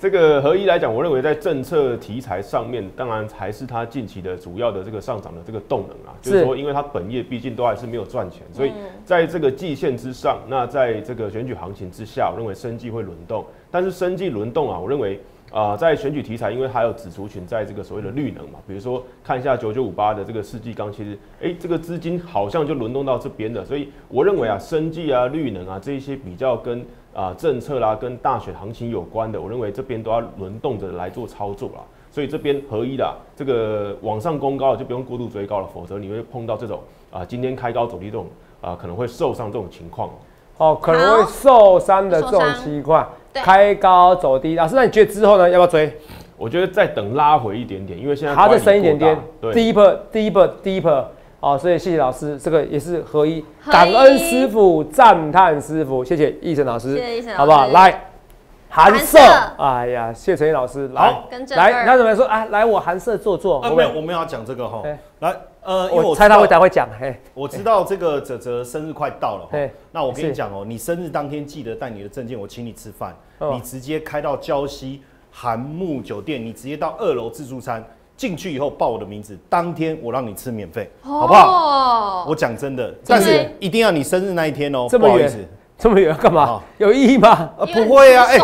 这个合一来讲，我认为在政策题材上面，当然还是它近期的主要的这个上涨的这个动能啊。就是是说，因为它本业毕竟都还是没有赚钱，所以嗯在这个季线之上，那在这个选举行情之下，我认为生计会轮动。但是生计轮动啊，我认为啊、在选举题材，因为还有子族群在这个所谓的绿能嘛，比如说看一下九九五八的这个世纪钢，其实哎、这个资金好像就轮动到这边了，所以我认为啊，生计啊、绿能啊这一些比较跟啊、政策啦、跟大选行情有关的，我认为这边都要轮动着来做操作啦。所以这边合一啦，这个往上攻高就不用过度追高了，否则你会碰到这种啊、今天开高走低这种啊、可能会受伤这种情况。哦，可能会受伤的这种情况，对。开高走低。老师，那你觉得之后呢？要不要追？我觉得再等拉回一点点，因为现在还要再深一点点。过大对，，deeper deeper deeper。哦，所以谢谢老师，这个也是合一，合一。感恩师傅，赞叹师傅，谢谢义成老师，谢谢义成老师。好不好？来，韩韩社社，哎呀，谢谢陈毅老师，来。好来，跟正二。他怎么说？啊？来我韩社坐坐，啊，会不会没有，我们要讲这个哈。哎。来，呃，因为我我猜他会知道待会讲，嘿，我知道这个泽泽生日快到了那我跟你是讲哦，你生日当天记得带你的证件，我请你吃饭，哦你直接开到礁溪韩木酒店，你直接到二楼自助餐，进去以后报我的名字，当天我让你吃免费，好不好？我讲真的，但是一定要你生日那一天哦，这么远不好意思，这么远干嘛好？有意义吗？呃，不会啊，哎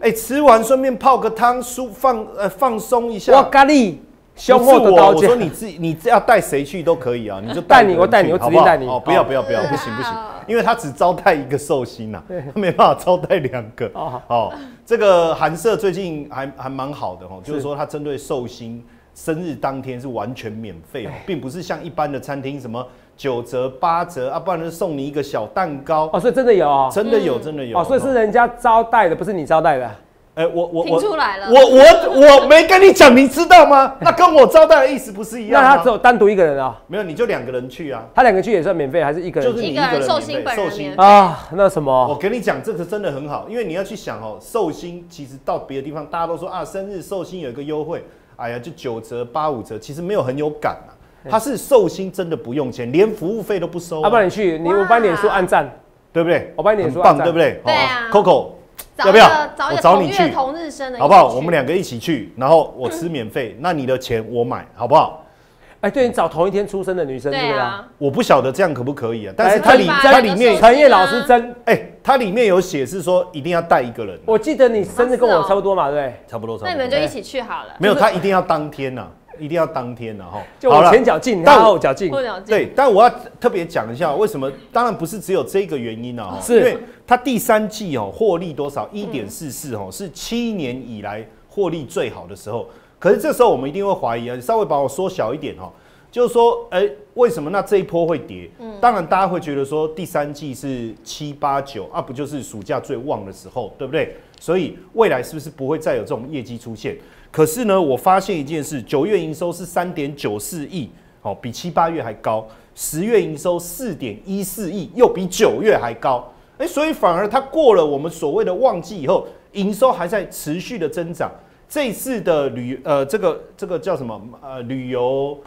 哎，吃完顺便泡个汤，舒放呃放松一下。我咖喱胸不是我，后的我说，你自己，你只要带谁去都可以啊，你就带你我带你我指定带你哦，不要不要不要，不行不行，因为他只招待一个寿星呐，他没办法招待两个。哦哦，这个韩社最近还还蛮好的哦，就是说他针对寿星生日当天是完全免费哦，并不是像一般的餐厅什么九折八折啊，不然就送你一个小蛋糕，哦，所以真的有哦，真的有真的有哦，所以是人家招待的，不是你招待的。哎，我我我出来了我我我没跟你讲，你知道吗？那跟我招待的意思不是一样吗？那他只有单独一个人啊，没有，你就两个人去啊。他两个去也算免费，还是一个人去？就是你一个人免费星本人寿星啊，那什么我跟你讲，这个真的很好，因为你要去想哦，寿星其实到别的地方，大家都说啊，生日寿星有一个优惠，哎呀，就九折、八五折，其实没有很有感啊。他是寿星，真的不用钱，连服务费都不收、要不然你去，你我帮你脸书按赞，对不对？我帮你脸很棒，书按赞对不对？对啊哦，Coco，要不要我找你去同日生的，好不好？我们两个一起去，然后我吃免费，那你的钱我买，好不好？哎，对你找同一天出生的女生，对不对啊？我不晓得这样可不可以啊，但是来它里它里面有陈烨老师真，哎、它里面有写是说一定要带一个人，我记得你生日跟我差不多嘛，对不对？差不多差不多。那你们就一起去好了。没有，他一定要当天呐、一定要当天呐、哈。就我前脚进，但他后脚进。对，但我要特别讲一下，为什么？当然不是只有这个原因啊，哈是因为它第三季哦获利多少？一点四四哦，是七年以来获利最好的时候。可是这时候我们一定会怀疑啊，你稍微把我缩小一点哦、就是说，哎、为什么那这一波会跌？嗯当然大家会觉得说第三季是七八九啊，不就是暑假最旺的时候，对不对？所以未来是不是不会再有这种业绩出现？可是呢，我发现一件事，九月营收是三点九四亿，哦，比七八月还高；十月营收四点一四亿，又比九月还高。哎、所以反而它过了我们所谓的旺季以后，营收还在持续的增长。这一次的旅呃，这个这个叫什么？呃旅游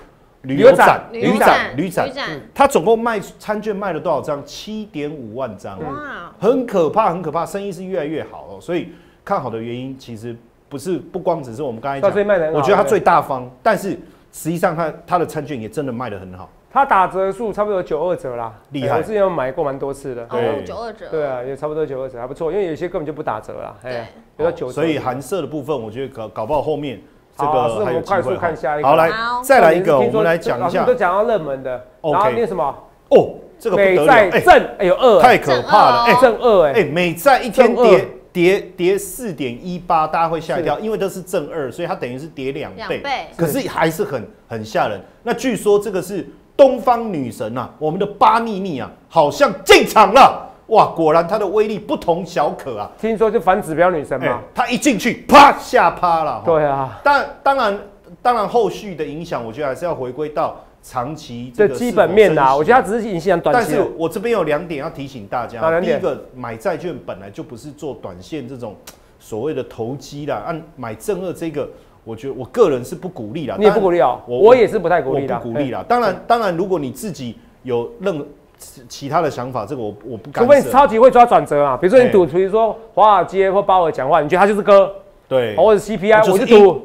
旅游展。旅旅展旅展。它总共卖餐券卖了多少张？七点五万张，哇，很可怕，很可怕，生意是越来越好哦。所以看好的原因其实不是不光只是我们刚才讲，我觉得它最大方，但是实际上它它的餐券也真的卖的很好。它打折数差不多有九二折啦，厉害。哎我之前有买过蛮多次的。哦对，九二折，对啊，也差不多九二折，还不错，因为有些根本就不打折啦，哎，有到九折。所以韩社的部分，我觉得搞搞不好后面这个还有我们快速机会哈。看下一个。好，来好。再来一个，我们来讲一下。都讲到热门的，OK。然后念什么？哦，这个不美得了，哎，债正，哎有二，太可怕了，哎。正二哎，哎，美债一天跌跌跌四点一八，大家会吓一跳，因为都是正二，所以它等于是跌两倍，倍。可是还是很很吓人。那据说这个是东方女神啊，我们的巴妮妮啊，好像进场了，哇，果然它的威力不同小可啊，听说就反指标女神哎嘛，，她一进去，啪吓趴了，哈。对啊，但当然，当然后续的影响，我觉得还是要回归到长期个这基本面呐，是否升息我觉得它只是影响短但是期。我这边有两点要提醒大哪家。第一个，买债券本来就不是做短线这种所谓的投机啦，按买正二这个，我觉得我个人是不鼓励啦。你也不鼓励哦，我我也是不太鼓我励的，不鼓励啦。当然，当然，如果你自己有任其其他的想法，这个我我不干除非你。超级会抓转折啊，比如说你哎赌，比如说华尔街或鲍尔讲话，你觉得他就是哥，对，或者 CPI，我是我就赌，哎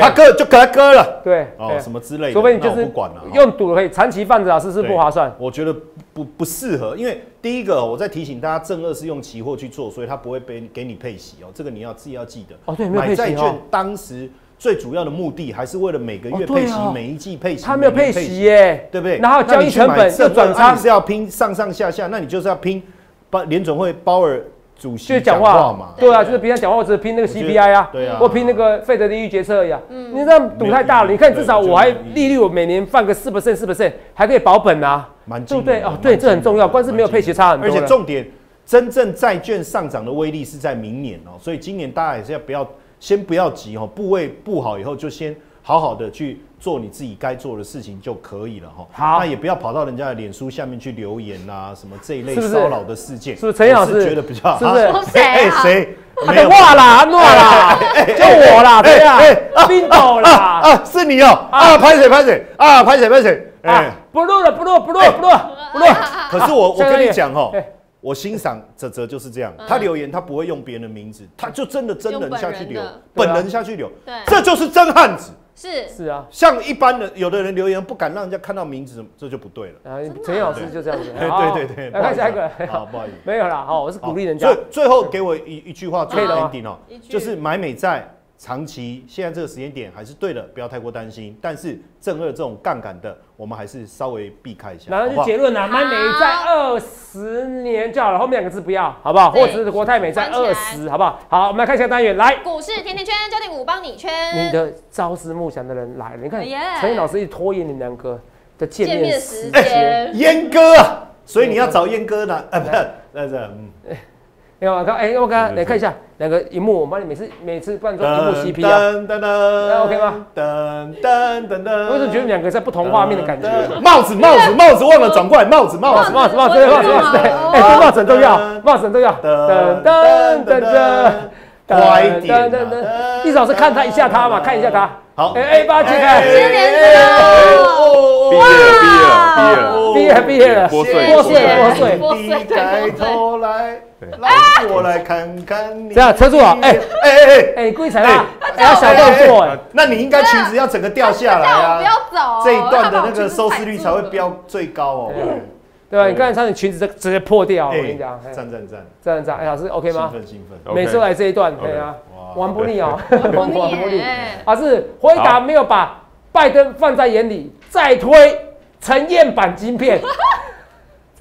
他割就给他割了，对，哦，哎什么之类的，那除非你就是不管了。哦用赌的可以，长期放着老师是不划算。我觉得不不适合，因为第一个我在提醒大家，正二是用期货去做，所以它不会给给你配息哦，这个你要自己要记得。哦对没有配息哦买债券当时最主要的目的还是为了每个月配息，每一季配息，他没有配息耶，对不对？然后交易成本又转差是要拼上上下下，那你就是要拼包联准会鲍尔主席就是讲话话嘛，对啊，就是平常讲话，我只是拼那个 CPI 啊，对啊。或拼那个费德利率决策而已啊。你这样赌太大了，你看至少我还利率我每年放个四 percent 四 percent，还可以保本啊，蛮对不对？哦，对，这很重要，惊人的光是没有配息差很多而且。重点，真正债券上涨的威力是在明年哦，所以今年大家也是要不要先不要急哦，部位布好以后就先好好的去做你自己该做的事情就可以了哈。好。那也不要跑到人家的脸书下面去留言啊，什么这一类是不是？骚扰的事件，是不是？陈老师觉得比较是不是？啊谁啊？哎谁？他的话啦，安诺啦，就我啦，对啊哎哎，冰斗啦，啊，是你哦。啊，拍谁拍谁？啊，拍谁拍谁，哎。啊，，不录了，不录，不录，不录，不录。可是我我跟你讲哦哎，我欣赏泽泽就是这样，他留言他不会用别人的名字，他就真的真人下去留本人，本人下去留对，这就是真汉子。是是啊，像一般的有的人留言不敢让人家看到名字，这就不对了。啊，陈老师就这样子。对好对对对，来看下一个。好，不好意思。没有啦，好，我是鼓励人家最。最后给我一一句话做可以的吗 ending 哦就是买美债长期现在这个时间点还是对的，不要太过担心。但是正二这种杠杆的，我们还是稍微避开一下，然后就？结论啊，买美在二十年就好了，后面两个字不要，好不好？或者是国泰美在二十，好不好？好，我们来看一下个单元，来。股市甜甜圈，焦点股帮你圈。你的朝思暮想的人来了，你看陈毅老师一拖延你们两个的见见面面时时间。间，阉割啊，所以你要找阉割的？啊，不是，那是嗯。你看我看，哎，我看是来看一下两个荧幕，我帮你每次每次不然说荧幕 CP 啊。噔噔噔那 OK 吗？噔噔噔噔，我怎么觉得两个在不同画面的感觉？帽子帽子帽子忘了转过来，帽子帽子帽子帽子对帽子帽子对，哎，这帽子很重要，帽子很重要。噔噔噔噔。快一点啊噔噔噔，意思老是看他一下他嘛，看一下他。好哎哎，把它揭开。新年哦毕业了，毕业了，毕业毕业了，拨税拨税拨税。拨税低抬头来，来我来看看你。这样车主啊哎哎哎哎，哎，你故意踩他，还要小动作哎。那你应该裙子要整个掉下来叫我不要啊，走，这一段的那个收视率才会。飙最高哦。对吧？你刚才穿的裙子直直接破掉，我跟你讲，赞赞赞赞，这样这样，哎，老师 OK 兴吗？奋兴奋。每次来这一段对啊，玩不腻哦，玩不腻。哎 老师回答没有把拜登放在眼里，再推陈燕版晶片。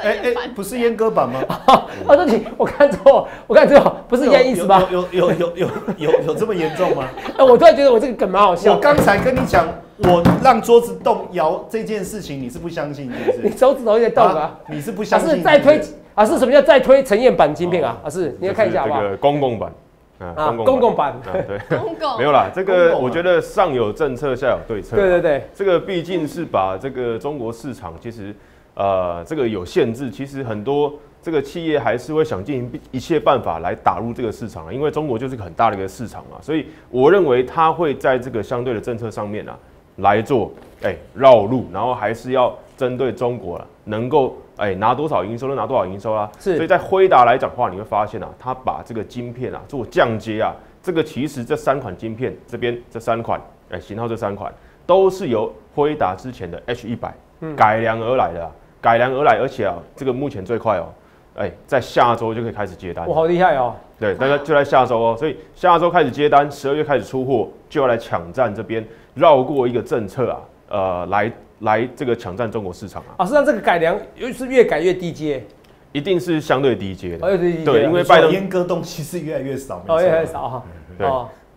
哎哎，不是阉割版吗？啊，对不起，我看错，我看错，不是一样意思吧？有有有有有有有这么严重吗？哎，我突然觉得我这个梗蛮好笑。我刚才跟你讲，我让桌子动摇这件事情，你是不相信是不是你？手指头有点动啊。你是不相信？是再推啊，是什么叫再推陈燕版晶片啊？啊是你要看一下好不好这？个公共版啊啊，公共版。啊，对，公共没有啦，这个我觉得上有政策，下有对策。对对对，这个毕竟是把这个中国市场，其实呃这个有限制，其实很多这个企业还是会想尽一切办法来打入这个市场啊，因为中国就是个很大的一个市场嘛，所以我认为它会在这个相对的政策上面啊来做哎绕路，然后还是要针对中国了，能够哎拿多少营收就拿多少营收啦。是。所以在辉达来讲的话，你会发现啊，它把这个晶片啊做降阶啊，这个其实这三款晶片这边这三款哎型号这三款都是由辉达之前的 H 一百改良而来的、啊，改良而来，而且啊这个目前最快哦，哎在下周就可以开始接单我。好厉害哦。对，大家就在下周哦，所以下周开始接单，十二月开始出货，就要来抢占这边，绕过一个政策啊，呃，来来这个抢占中国市场啊，啊，实际上这个改良又是越改越低阶，一定是相对低阶的。对，因为拜登阉割东西是越来越少，哦，越来越少哈。对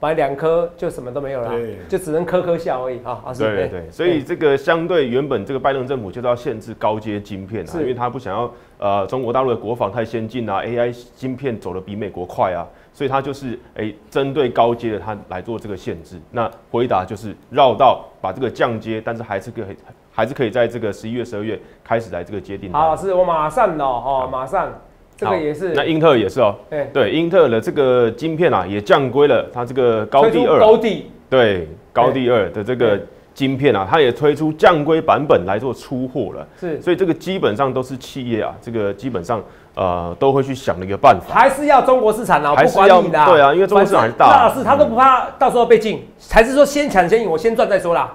哦，本来两颗就什么都没有了对，就只能颗颗笑而已啊。对对对，所以这个相对原本这个拜登政府就是要限制高阶晶片啊，是因为他不想要呃中国大陆的国防太先进啊，AI 晶片走的比美国快啊，所以他就是哎针对高阶的他来做这个限制。那回答就是绕道把这个降阶，但是还是可以还是可以在这个十一月、十二月开始来这个接订单。好，老师，我马上的哦，马上，这个也是，那英特尔也是哦，哎，对，英特尔的这个晶片啊也降归了它这个高第二。啊，高地，对高第二的这个晶片啊，它也推出降规版本来做出货了。是。所以这个基本上都是企业啊，这个基本上呃都会去想的一个办法。还是要中国市场啊，不还是要管你的。对啊因为中国市场还是大反正那老师他都不怕到时候被禁，还是说先抢先赢，我先赚再说啦。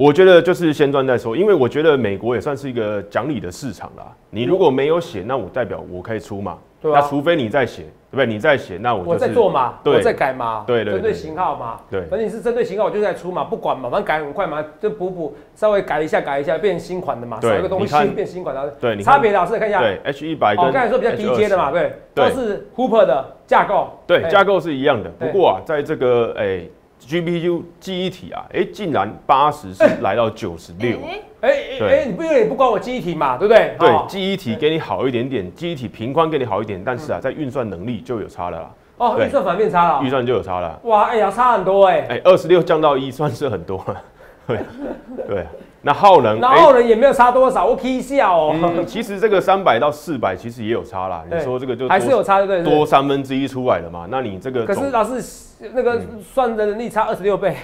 我觉得就是先赚再说，因为我觉得美国也算是一个讲理的市场啦。你如果没有写，那我代表我可以出嘛。对啊那除非你在写，对不对？你在写，那我我就是在做嘛，对我在改嘛，对对针对对型号嘛，对反正你是针对型号，我就在出嘛，不管嘛，反正改很快嘛，就补补，稍微改一下改一下，变新款的嘛，对少一个东西变新款的，对差别老师看一下，对 H 一百跟哦，刚才说比较低阶的嘛，H20 对，都是 Hooper 的架构，哎对架构是一样的。不对过啊，在这个哎 GPU 记忆体啊，哎竟然八十是来到九十六。哎哎你不也不管我记忆体嘛，对不对？对哦，记忆体给你好一点点，记忆体频宽给你好一点，但是啊，在运算能力就有差了啦，哦，对预算反面差了预，算就有差了。哇，哎呀，差很多哎，哎，二十六降到一算是很多 了，对对。那耗能，那耗能也没有差多少，我 K 笑哦，嗯，其实这个三百到四百其实也有差啦。你说这个就还是有差，对不对？多三分之一出来了嘛？那你这个可是老师那个算的能力差二十六倍，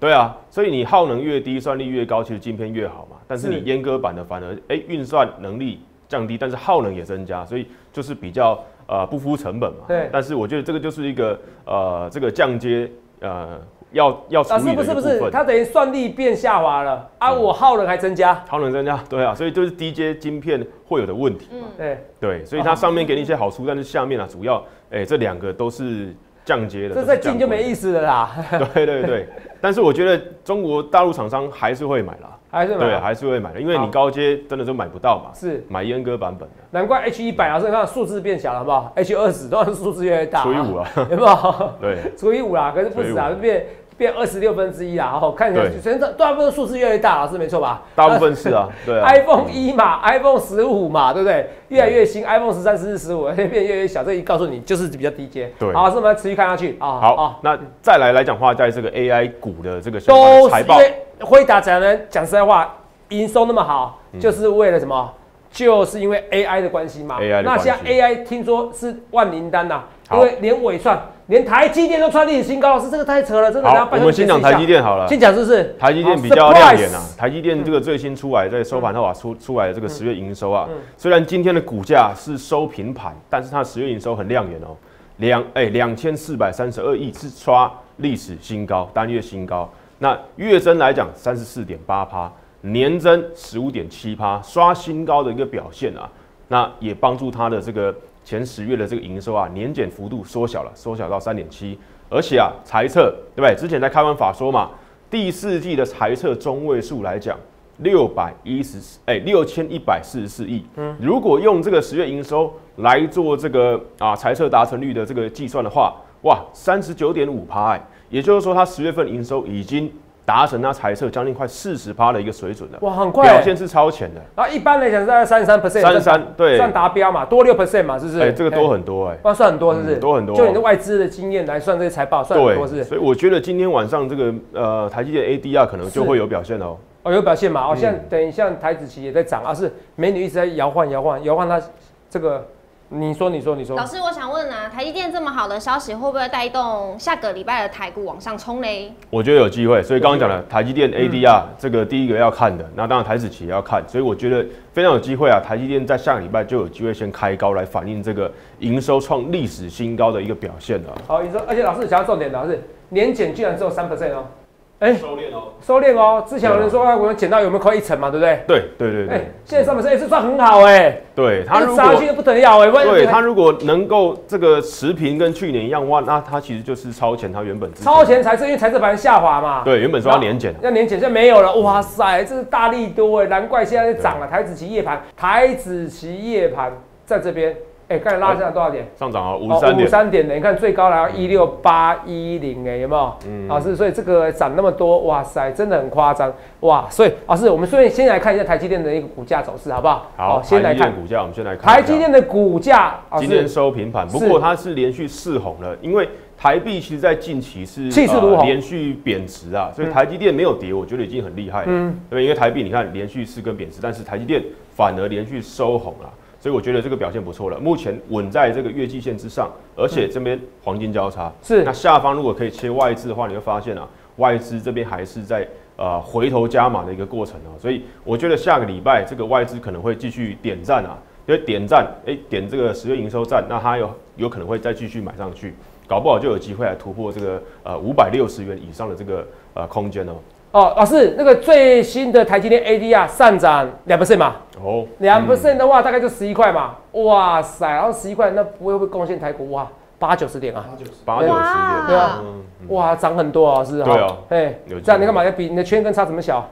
对啊，所以你耗能越低，算力越高，其实晶片越好嘛。但是是你阉割版的反而哎运算能力降低，但是耗能也增加，所以就是比较呃不敷成本嘛。对但是我觉得这个就是一个呃这个降阶呃要要处老师理不是不是。它等于算力变下滑了啊，我耗能还增加，耗能增加，对啊，所以就是低阶晶片会有的问题嘛。对，对，所以它上面给你一些好处，但是下面啊，主要哎、这两个都是降阶的。这再进就没意思。了啦，对对对，但是我觉得中国大陆厂商还是会买啦，还是对，买，还是会买的，因为你高阶真的就买不到嘛，是，买阉割版本的，难怪 H 一百老师你看数字变小了，好不好？H 二十都是数字越来越大，除以五啊，有没有？对，除以五啦，可是不止啊，变变二十六分之一啦，然后看起来对全大大部分数字越来越大，老师没错吧？大部分是啊，对啊，iPhone 一嘛，iPhone 十五嘛，对不对？越来越新，iPhone 十三、十四、十五，变越来越小。这一告诉你，就是比较低阶。对好，是我们持续看下去啊。好，那再来来讲话，在这个 AI 股的这个财报，是因为辉达讲人讲实在话，营收那么好，就是为了什么？就是因为 AI 的关系嘛。AI 的关系那现在 AI 听说是万灵丹呐，因好为连伟创、连台积电都创历史新高，老师这个太扯了，真的。我们先讲台积电好了。先讲是不是？台积电比较亮眼啊台积电这个最新出来在收盘后啊出出来的这个十月营收啊嗯，虽然今天的股价是收平盘，但是它十月营收很亮眼哦，两哎两千四百三十二亿是刷历史新高，单月新高。那月增来讲三十四点八趴，年增十五点七趴，刷新高的一个表现啊，那也帮助它的这个前十月的这个营收啊年减幅度缩小了，缩小到三点七，而且啊财测对不对？之前在开完法说嘛，第四季的财测中位数来讲，六百一十哎六千一百四十四亿。嗯，如果用这个十月营收来做这个啊财测达成率的这个计算的话，哇，三十九点五趴哎，也就是说它十月份营收已经达成它财测将近快四十趴的一个水准了，哇，很快欸。表现是超前的。然后一般来讲是在三十三 percent，三十三对，算达标嘛，多六 percent 嘛，是不是？哎，这个多很多哎。哇，算很多，是不是？嗯多很多就你的外资的经验来算这些财报，算很多，是不，是？所以我觉得今天晚上这个呃台积电 ADR 可能就会有表现哦。哦，有表现嘛？哦，嗯现在等一下台子期也在涨，啊，是美女一直在摇晃摇晃摇晃它这个，你说你说你说老，师，我想问啊，台积电这么好的消息，会不会带动下个礼拜的台股往上冲嘞？我觉得有机会，所以刚刚讲嗯了台积电 ADR 这个第一个要看的，那当然台子期也要看，所以我觉得非常有机会啊。台积电在下个礼拜就有机会先开高来反映这个营收创历史新高的一个表现了。好，你说，而且老师想要重点，老师年减居然只有三 percent 哦，哎，收敛哦。收敛哦。之前有人说，哎，我们减到有没有快一层嘛，对不对？对对对哎对，现在三 percent，哎，这算很好哎，对它如果这杀下去就不得了哎，对它如果能够这个持平跟去年一样哇，那它其实就是超前它原本之超前财政，因为财政盘下滑嘛，对原本说要年减，要年减，现在没有了，哇塞，这是大力多哎，难怪现在在涨了。台子期夜盘，台子期夜盘在这边，哎，刚才拉下来多少点？上涨啊五十三五点，三点的，你看最高来到一六八一零，哎，有没有？嗯老师，所以这个涨那么多，哇塞，真的很夸张，哇！所以老师，我们顺便先来看一下台积电的一个股价走势，好不好？好，先来看股价，我们先来看台积电的股价，老今天收平盘，不是过它是连续四红了，因为台币其实在近期是气势如虹呃连续贬值啊，所以台积电没有跌，我觉得已经很厉害了。嗯对，因为台币你看连续四根贬值，但是台积电反而连续收红了。所以我觉得这个表现不错了，目前稳在这个月季线之上，而且这边黄金交叉。是。那下方如果可以切外资的话，你会发现啊，外资这边还是在呃回头加码的一个过程哦，所以我觉得下个礼拜这个外资可能会继续点赞啊，因为点赞，哎、点这个十月营收赞，那它有有可能会再继续买上去，搞不好就有机会来突破这个呃五百六十元以上的这个呃空间哦。哦，老师，那个最新的台积电 ADR 上涨两 percent 嘛，哦，两 percent 的话大概就十一块嘛，哇塞，然后十一块那不会不会贡献台股哇八九十点啊？八九十哇点，对啊嗯哇，涨很多啊，是啊。对啊哎这样你干嘛要比你的圈跟差怎么小？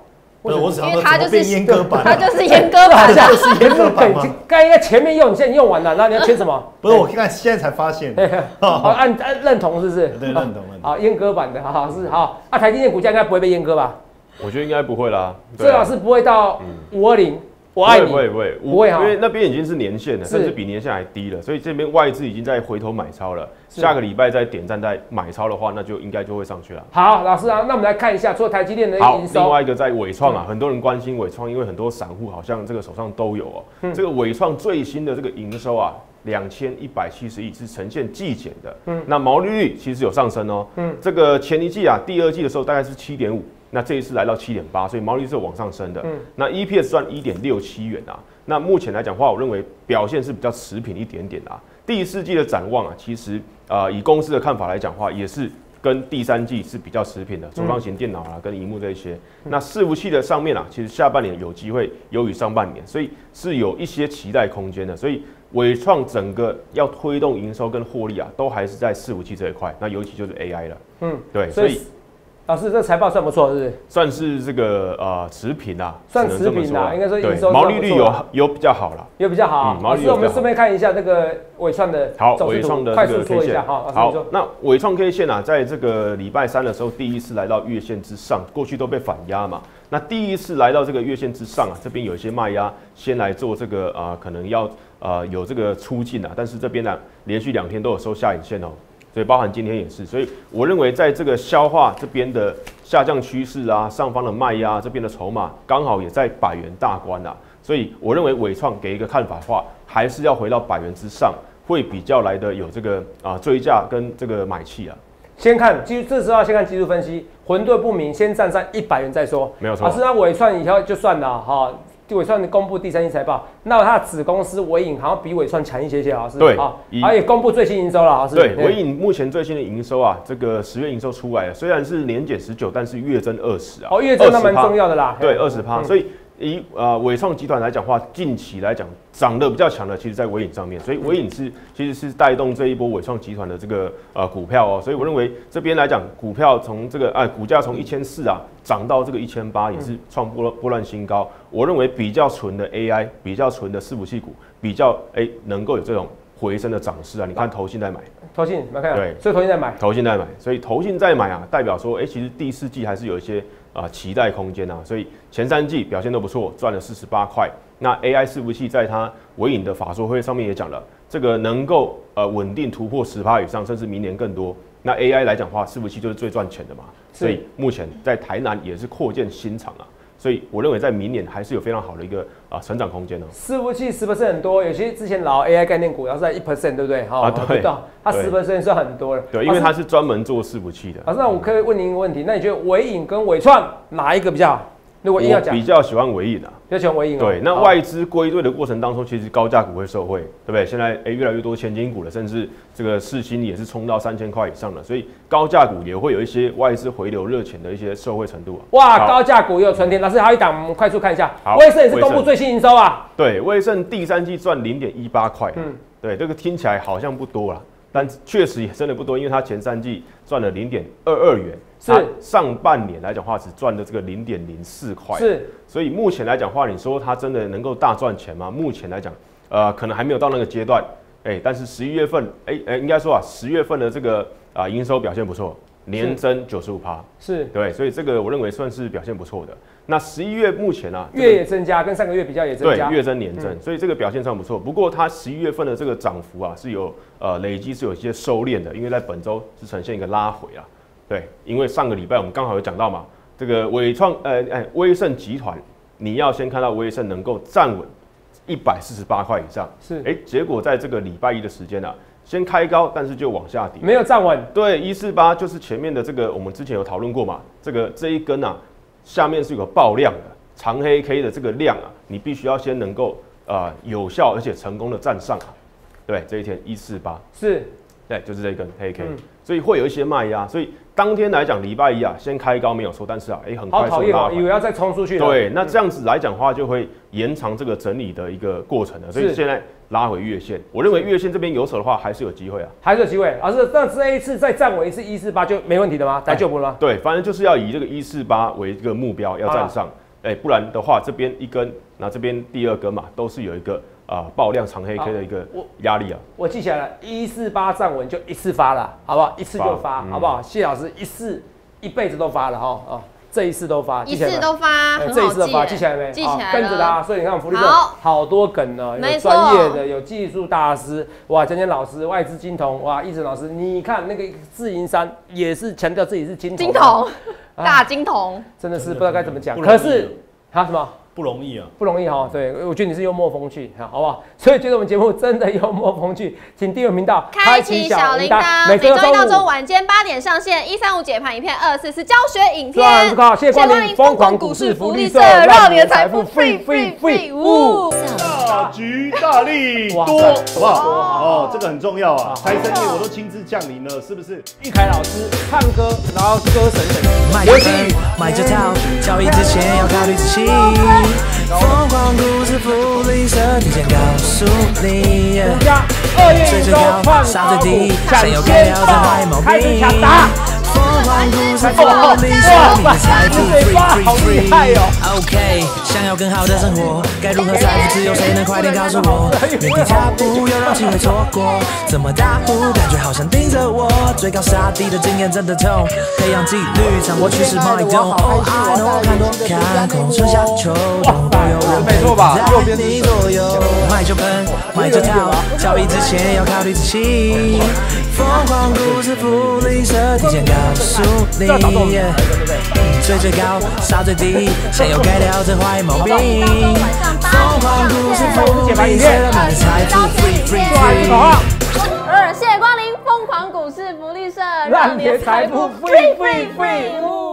我只要因为它就是变阉割版它啊，就是阉割版的。就是阉割版嘛？刚应该前面用，你现在用完了，然后你要圈什么？不是，我看现在才发现，好，按按认同是不是？对，认同认同。好，阉割版的，好好是好。啊，台积电股价应该不会被阉割吧？我觉得应该不会啦，最好是不会到五二零，我爱你。不会不会不会因为那边已经是年限了，甚至比年限还低了，所以这边外资已经在回头买超了。下个礼拜再点赞再买超的话，那就应该就会上去了。好，老师啊，那我们来看一下，除了台积电的好，另营收，外一个在伟创啊，很多人关心伟创，因为很多散户好像这个手上都有哦。嗯这个伟创最新的这个营收啊，两千一百七十亿是呈现季减的，嗯那毛利率其实有上升哦。嗯这个前一季啊，第二季的时候大概是七点五，那这一次来到七点八，所以毛利率是往上升的。嗯那 EPS 算一点六七元啊，那目前来讲的话，我认为表现是比较持平一点点啊。第四季的展望啊，其实呃以公司的看法来讲的话，也是跟第三季是比较持平的，厨房型电脑啊，跟荧幕这一些。那伺服器的上面啊，其实下半年有机会优于上半年，所以是有一些期待空间的。所以伟创整个要推动营收跟获利啊，都还是在伺服器这一块。那尤其就是 AI 了，嗯，对，所以所以老师这财报算不错，是不是？算是这个呃持平啊，算持平啦说应该说营收毛利率有有比较好了。有比较好。嗯毛老师，我们利率有比较好顺便看一下这个伟创的好，伟创的快这个速说一下。好，老师你好，那伟创 K 线啊，在这个礼拜三的时候，第一次来到月线之上，过去都被反压嘛。那第一次来到这个月线之上啊，这边有一些卖压，先来做这个啊、可能要呃有这个出境啊，但是这边呢、连续两天都有收下影线哦，所以包含今天也是，所以我认为在这个消化这边的下降趋势啊，上方的卖压这边的筹码刚好也在百元大关啊，所以我认为伟创给一个看法的话，还是要回到百元之上，会比较来的有这个啊追价跟这个买气啊，先看技术，这时候要先看技术分析，混沌不明，先站上一百元再说。没有错老师，那伟创以后就算了哈。伟创公布第三季财报，那它的子公司伟影好像比伟创强一些些，老师。对好，以而且公布最新营收了，老师。对，伟影目前最新的营收啊，这个十月营收出来了，虽然是年减十九，但是月增二十啊。哦，月增那蛮重要的啦。对，二十趴。嗯所以以呃伟创集团来讲话，近期来讲涨得比较强的，其实在伟影上面，所以伟影是其实是带动这一波伟创集团的这个呃股票哦。所以我认为这边来讲，股票从这个哎、股价从一千四啊涨到这个一千八，也是创波波乱新高。我认为比较纯的 AI，比较纯的伺服器股，比较哎、能够有这种回升的涨势啊。你看投信在买。投信，有没看到？对所以投信在买。投信在买，所以投信在买啊，代表说，哎、其实第四季还是有一些啊、期待空间啊，所以前三季表现都不错，赚了四十八块。那 AI 伺服器在它尾影的法说会上面也讲了，这个能够呃稳定突破十趴以上，甚至明年更多。那 AI 来讲的话，伺服器就是最赚钱的嘛，所以目前在台南也是扩建新厂啊，所以我认为在明年还是有非常好的一个啊、成长空间哦。伺服器十 percent 很多，有些之前老 AI 概念股，然后在一 percent，对不对？好啊对它十对 percent 算很多了。对，因为它是专门做伺服器的。老师，那我可以问您一个问题，那你觉得伟影跟伟创哪一个比较好？如果硬要我讲，比比较喜欢尾影啊。较喜欢尾影哦。对，那外资归队的过程当中，其实高价股会受惠，对不对？现在诶越来越多千金股了，甚至这个市心也是冲到三千块以上了，所以高价股也会有一些外资回流热钱的一些受惠程度啊。哇，高价股也有春天。老师还有一档，我们快速看一下。好威盛也是公布最新营收啊。对，威盛第三季赚零点一八块，嗯嗯，对，这个听起来好像不多啦，但确实也真的不多，因为它前三季赚了零点二二元，是它上半年来讲话只赚了这个零点零四块，是所以目前来讲话，你说它真的能够大赚钱吗？目前来讲，呃，可能还没有到那个阶段。哎、但是十一月份，哎、哎、应该说啊，十月份的这个啊营、收表现不错，年增九十五趴，是，对，所以这个我认为算是表现不错的。那十一月目前啊，这个月也增加，跟上个月比较也增对加。月增年增，所以这个表现上不错。不过它十一月份的这个涨幅啊，是有呃累积是有一些收敛的，因为在本周是呈现一个拉回啊。对，因为上个礼拜我们刚好有讲到嘛，这个伟创呃哎威盛集团，你要先看到威盛能够站稳一百四十八块以上，是，哎，结果在这个礼拜一的时间啊，先开高，但是就往下跌。没有站稳。对，一四八就是前面的这个，我们之前有讨论过嘛，这个这一根啊，下面是有个爆量的长黑 K 的这个量啊，你必须要先能够呃有效而且成功的站上啊。对，这一天一四八，是，对，就是这一根黑 K，、嗯所以会有一些卖压，所以当天来讲礼拜一啊，先开高没有错，但是啊，哎、很快速拉回以为要再冲出去了。对，那这样子来讲的话，就会延长这个整理的一个过程了。所以是现在拉回月线，我认为月线这边有手的话，还是有机会啊。还是有机会。老师，那这一次再站稳一次一四八就没问题的吗？来就不了吗？对，反正就是要以这个一四八为一个目标，要站上。哎、不然的话，这边一根，那这边第二根嘛，都是有一个啊、爆量长黑 K 的一个我压力啊。我记起来了，一四八站稳就一次发了，好不好？一次就发，好不好？谢老师一次一辈子都发了哈哦，这一次都发，一次都发，这一次都发，记起来没？好记起来跟着他，所以你看我们福利社好好多梗呢，有专业的，有技术大师，哇，简简老师，外资金童，哇，一直老师，你看那个自营商也是强调自己是金童，金童，啊大金童，真的是不知道该怎么讲。可是他什么？不容易啊。不容易哈。对，我觉得你是幽默风趣，好不好？所以觉得我们节目真的幽默风趣，请订阅频道，开启小铃铛，每周一到周五晚间八点上线。一三五解盘影片，二四四教学影片。谢谢光临，疯狂股市福利社，让你的财富 free free free，五！大局大利，多好不好？哦，这个很重要啊！财神爷我都亲自降临了，是不是？玉凯老师唱歌，然后歌神神，买这买这套，交易之前要考虑仔细。疯狂股市福利社提前告诉你，最最高，杀最低，想要改掉这坏毛病。疯狂股市福利社，你的财富 free free free。OK，想要更好的生活，该如何财富自由？谁能快点告诉我？原地踏步，又让机会错过。怎么打呼？感觉好像盯着我。追高杀低的经验真的痛。培养纪律，掌握趋势脉动。Oh I know，看多看空，春夏秋冬都有人陪在你左右。买就喷，买就跳，交易之前要考虑仔细。疯狂股市福利社，提前告诉你，最最高，杀最低，想要改掉这坏毛病。疯狂股市福利社，让你的财富 free free free。二，谢谢光临疯狂股市福利社，让你的财富 free free free。